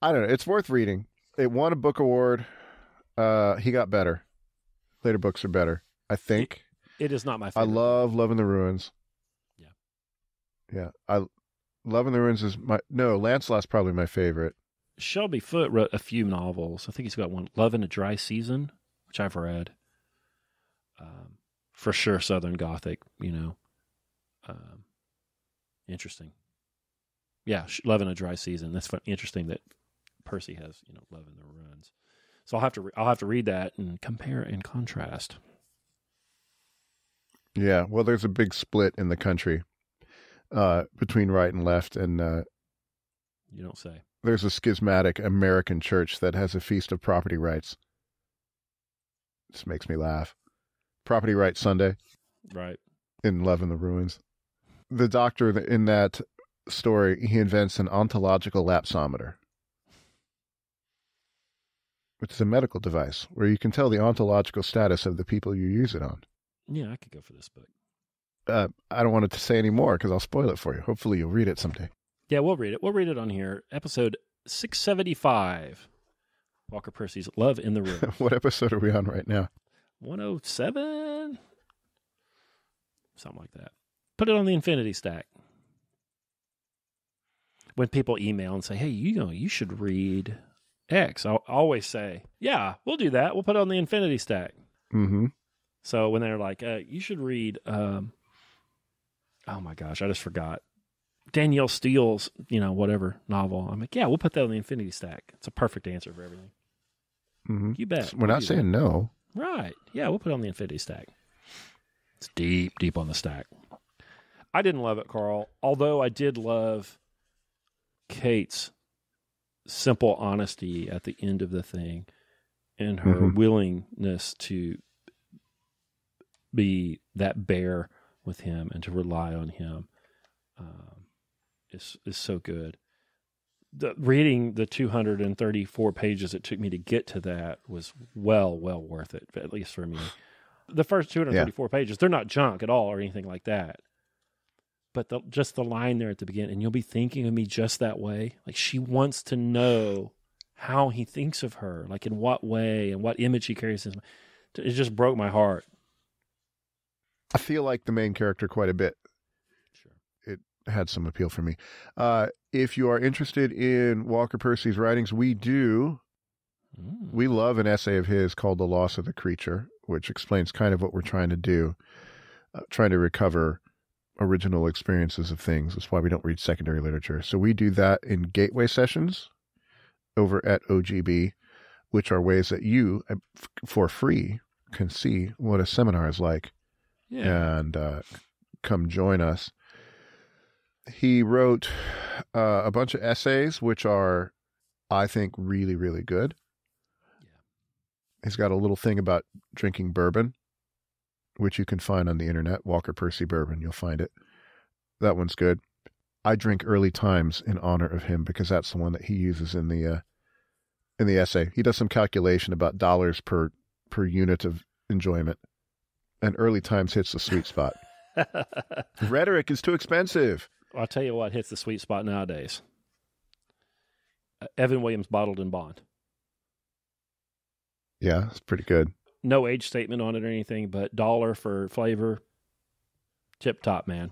[SPEAKER 2] I don't know. It's worth reading. It won a book award. Uh, he got better. Later books are better. I think.
[SPEAKER 1] It is not my
[SPEAKER 2] I
[SPEAKER 1] favorite.
[SPEAKER 2] love Love in the Ruins.
[SPEAKER 1] Yeah.
[SPEAKER 2] Yeah. I Love in the Ruins is my no, Lancelot's probably my favorite.
[SPEAKER 1] Shelby Foote wrote a few novels. I think he's got one, Love in a Dry Season, which I've read. Um, for sure, Southern Gothic, you know. Um, interesting. Yeah, sh- Love in a Dry Season. That's fun. interesting that Percy has, you know, Love in the Ruins. So I'll have to re- I'll have to read that and compare and contrast.
[SPEAKER 2] Yeah. Well, there's a big split in the country uh, between right and left, and uh,
[SPEAKER 1] You don't say.
[SPEAKER 2] there's a schismatic American church that has a feast of property rights. This makes me laugh. Property Rights Sunday
[SPEAKER 1] Right.
[SPEAKER 2] in Love in the Ruins. The doctor in that story, he invents an ontological lapsometer, which is a medical device where you can tell the ontological status of the people you use it on.
[SPEAKER 1] Yeah, I could go for this book.
[SPEAKER 2] Uh, I don't want to say any more because I'll spoil it for you. Hopefully, you'll read it someday.
[SPEAKER 1] Yeah, we'll read it. We'll read it on here. Episode 675. Walker Percy's Love in the Room.
[SPEAKER 2] what episode are we on right now?
[SPEAKER 1] 107? Something like that. Put it on the infinity stack. When people email and say, hey, you know, you should read X, I'll always say, yeah, we'll do that. We'll put it on the infinity stack.
[SPEAKER 2] Mm-hmm.
[SPEAKER 1] So when they're like, uh, you should read, um, oh my gosh, I just forgot. Danielle Steel's, you know, whatever novel. I'm like, yeah, we'll put that on the infinity stack. It's a perfect answer for everything.
[SPEAKER 2] Mm-hmm.
[SPEAKER 1] You bet.
[SPEAKER 2] We're not saying no.
[SPEAKER 1] Right. Yeah, we'll put it on the infinity stack. It's deep, deep on the stack. I didn't love it, Karl, although I did love Kate's simple honesty at the end of the thing and her
[SPEAKER 2] Mhm.
[SPEAKER 1] willingness to be that bear with him and to rely on him um, is is so good. The, reading the 234 pages it took me to get to that was well, well worth it, at least for me. The first 234 pages, they're not junk at all or anything like that. But the, just the line there at the beginning, and you'll be thinking of me just that way. Like she wants to know how he thinks of her, like in what way and what image he carries. in his mind. It just broke my heart.
[SPEAKER 2] I feel like the main character quite a bit.
[SPEAKER 1] Sure.
[SPEAKER 2] It had some appeal for me. Uh, if you are interested in Walker Percy's writings, we do.
[SPEAKER 1] Mm.
[SPEAKER 2] We love an essay of his called The Loss of the Creature, which explains kind of what we're trying to do, uh, trying to recover original experiences of things. That's why we don't read secondary literature. So we do that in gateway sessions over at OGB, which are ways that you, uh, for free, can see what a seminar is like
[SPEAKER 1] Yeah.
[SPEAKER 2] and uh, come join us. He wrote uh, a bunch of essays, which are, I think, really, really good.
[SPEAKER 1] Yeah.
[SPEAKER 2] He's got a little thing about drinking bourbon, which you can find on the internet. Walker Percy Bourbon, you'll find it. That one's good. I drink early times in honor of him because that's the one that he uses in the uh, in the essay. He does some calculation about dollars per per unit of enjoyment, and early times hits the sweet spot. Rhetoric is too expensive.
[SPEAKER 1] I'll tell you what hits the sweet spot nowadays. uh, Evan Williams bottled in bond.
[SPEAKER 2] Yeah, it's pretty good.
[SPEAKER 1] No age statement on it or anything, but dollar for flavor. Tip top, man.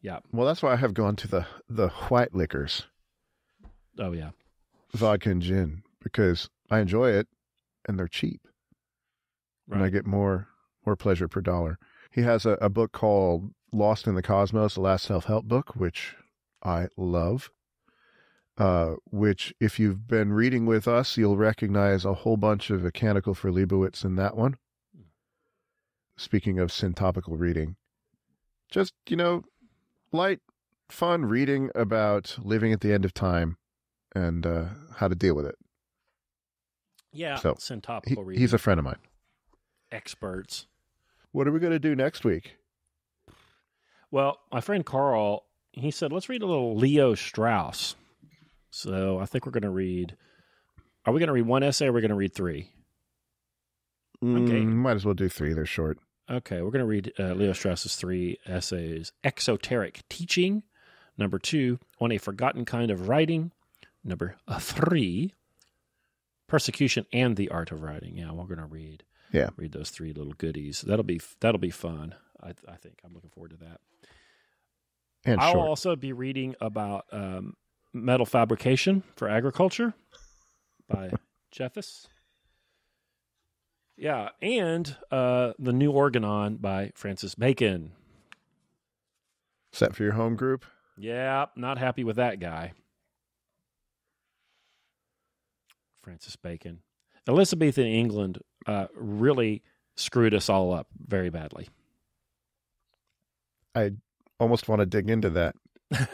[SPEAKER 1] Yeah.
[SPEAKER 2] Well, that's why I have gone to the the white liquors,
[SPEAKER 1] Oh yeah.
[SPEAKER 2] vodka and gin, because I enjoy it and they're cheap, and I get more more pleasure per dollar. He has a, a book called Lost in the Cosmos, the last self help book, which I love. Uh, which, if you've been reading with us, you'll recognize a whole bunch of a canticle for Leibowitz in that one. Speaking of syntopical reading, just, you know, light, fun reading about living at the end of time and uh, how to deal with it.
[SPEAKER 1] Yeah.
[SPEAKER 2] So,
[SPEAKER 1] So,
[SPEAKER 2] He,
[SPEAKER 1] reading.
[SPEAKER 2] he's a friend of mine.
[SPEAKER 1] experts.
[SPEAKER 2] What are we going to do next week?
[SPEAKER 1] Well, my friend Karl, he said, let's read a little Leo Strauss. So I think we're going to read. Are we going to read one essay or are we going to read three? Okay.
[SPEAKER 2] Mm, might as well do three. They're short.
[SPEAKER 1] Okay, we're going to read uh, Leo Strauss's three essays Exoteric Teaching, number two, On a Forgotten Kind of Writing, number three, Persecution and the Art of Writing. Yeah, we're going to read.
[SPEAKER 2] Yeah.
[SPEAKER 1] read those three little goodies. That'll be that'll be fun. I, I think I'm looking forward to that.
[SPEAKER 2] And
[SPEAKER 1] I'll
[SPEAKER 2] short.
[SPEAKER 1] also be reading about um, metal fabrication for agriculture by Jeffus. Yeah, and uh, the new Organon by Francis Bacon.
[SPEAKER 2] Set for your home group.
[SPEAKER 1] Yeah, not happy with that guy. Francis Bacon. Elizabethan England uh, really screwed us all up very badly.
[SPEAKER 2] I almost want to dig into that.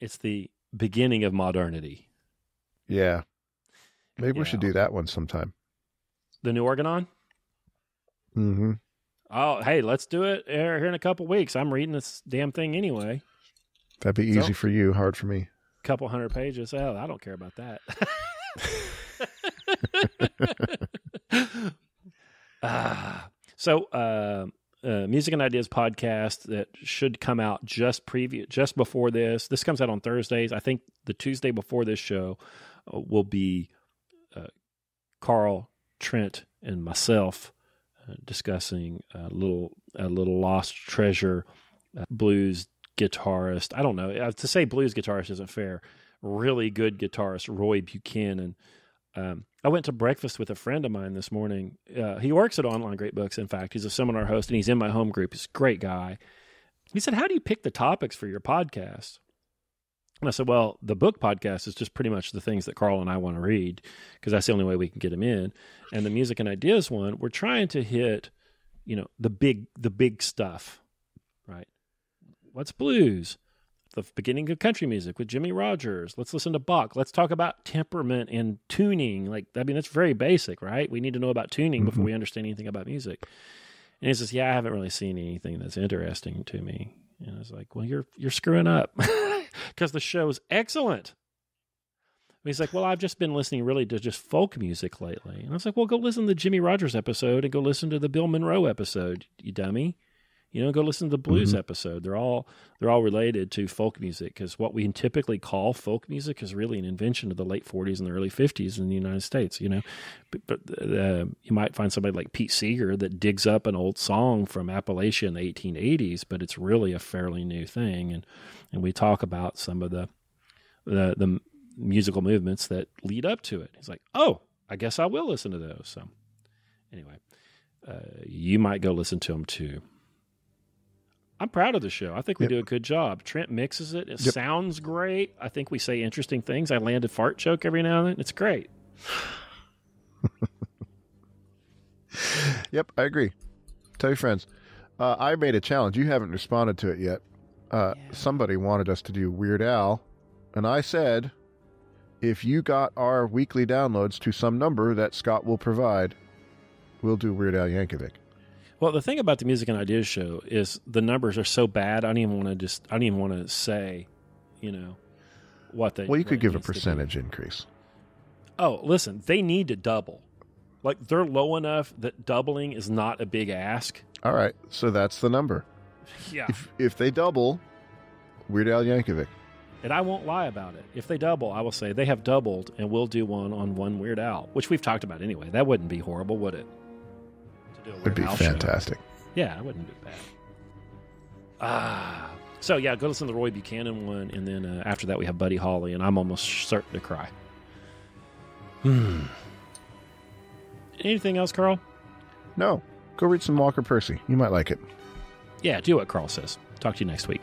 [SPEAKER 1] It's the beginning of modernity.
[SPEAKER 2] Yeah. Maybe we should do that one sometime.
[SPEAKER 1] The new Organon?
[SPEAKER 2] Mm-hmm.
[SPEAKER 1] Oh, hey, let's do it here in a couple weeks. I'm reading this damn thing anyway.
[SPEAKER 2] That'd be
[SPEAKER 1] So-
[SPEAKER 2] easy for you, hard for me.
[SPEAKER 1] A couple hundred pages. Oh, I don't care about that. Ah, so, uh, uh, Music and Ideas podcast that should come out just preview just before this. This comes out on Thursdays. I think the Tuesday before this show uh, will be uh, Karl, Trent, and myself uh, discussing a little a little lost treasure uh, blues guitarist. I don't know to say blues guitarist isn't fair. Really good guitarist Roy Buchanan. Um, I went to breakfast with a friend of mine this morning. Uh, he works at Online Great Books. In fact, he's a seminar host and he's in my home group. He's a great guy. He said, "How do you pick the topics for your podcast?" And I said, "Well, the book podcast is just pretty much the things that Karl and I want to read because that's the only way we can get them in. And the music and ideas one, we're trying to hit, you know, the big the big stuff, right? What's blues? The beginning of country music with Jimmie Rodgers. Let's listen to Bach. Let's talk about temperament and tuning. Like, I mean, that's very basic, right? We need to know about tuning before
[SPEAKER 2] Mhm.
[SPEAKER 1] we understand anything about music. And he says, "Yeah, I haven't really seen anything that's interesting to me." And I was like, "Well, you're you're screwing up because the show's excellent." And he's like, "Well, I've just been listening really to just folk music lately." And I was like, "Well, go listen to the Jimmie Rodgers episode and go listen to the Bill Monroe episode, you dummy." You know, go listen to the blues
[SPEAKER 2] Mhm.
[SPEAKER 1] episode. They're all they're all related to folk music because what we typically call folk music is really an invention of the late 40s and the early 50s in the United States. You know, but, but uh, you might find somebody like Pete Seeger that digs up an old song from Appalachia in the 1880s, but it's really a fairly new thing. And and we talk about some of the the the musical movements that lead up to it. He's like, oh, I guess I will listen to those. So anyway, uh, you might go listen to them too. I'm proud of the show. I think we
[SPEAKER 2] Yep.
[SPEAKER 1] do a good job. Trent mixes it. It
[SPEAKER 2] Yep.
[SPEAKER 1] sounds great. I think we say interesting things. I land a fart joke every now and then. It's great.
[SPEAKER 2] Yep, I agree. Tell your friends. Uh, I made a challenge. You haven't responded to it yet. Uh,
[SPEAKER 1] Yeah.
[SPEAKER 2] Somebody wanted us to do Weird Al, and I said, if you got our weekly downloads to some number that Scott will provide, we'll do Weird Al Yankovic.
[SPEAKER 1] Well, the thing about the Music and Ideas show is the numbers are so bad. I don't even want to just. I don't even want to say, you know, what they.
[SPEAKER 2] Well, you could give a
[SPEAKER 1] needs to be.
[SPEAKER 2] percentage increase.
[SPEAKER 1] Oh, listen, they need to double. Like they're low enough that doubling is not a big ask.
[SPEAKER 2] All right, so that's the number.
[SPEAKER 1] Yeah.
[SPEAKER 2] If if they double, Weird Al Yankovic.
[SPEAKER 1] And I won't lie about it. If they double, I will say they have doubled, and we'll do one on one Weird Al, which we've talked about anyway. That wouldn't be horrible, would it? Do a
[SPEAKER 2] Would be
[SPEAKER 1] Al show.
[SPEAKER 2] fantastic.
[SPEAKER 1] Yeah, I wouldn't be that. Ah, so yeah, go listen to the Roy Buchanan one, and then uh, after that we have Buddy Holly, and I'm almost certain to cry. Hmm. Anything else, Karl?
[SPEAKER 2] No, go read some Walker Percy. You might like it.
[SPEAKER 1] Yeah, do what Karl says. Talk to you next week.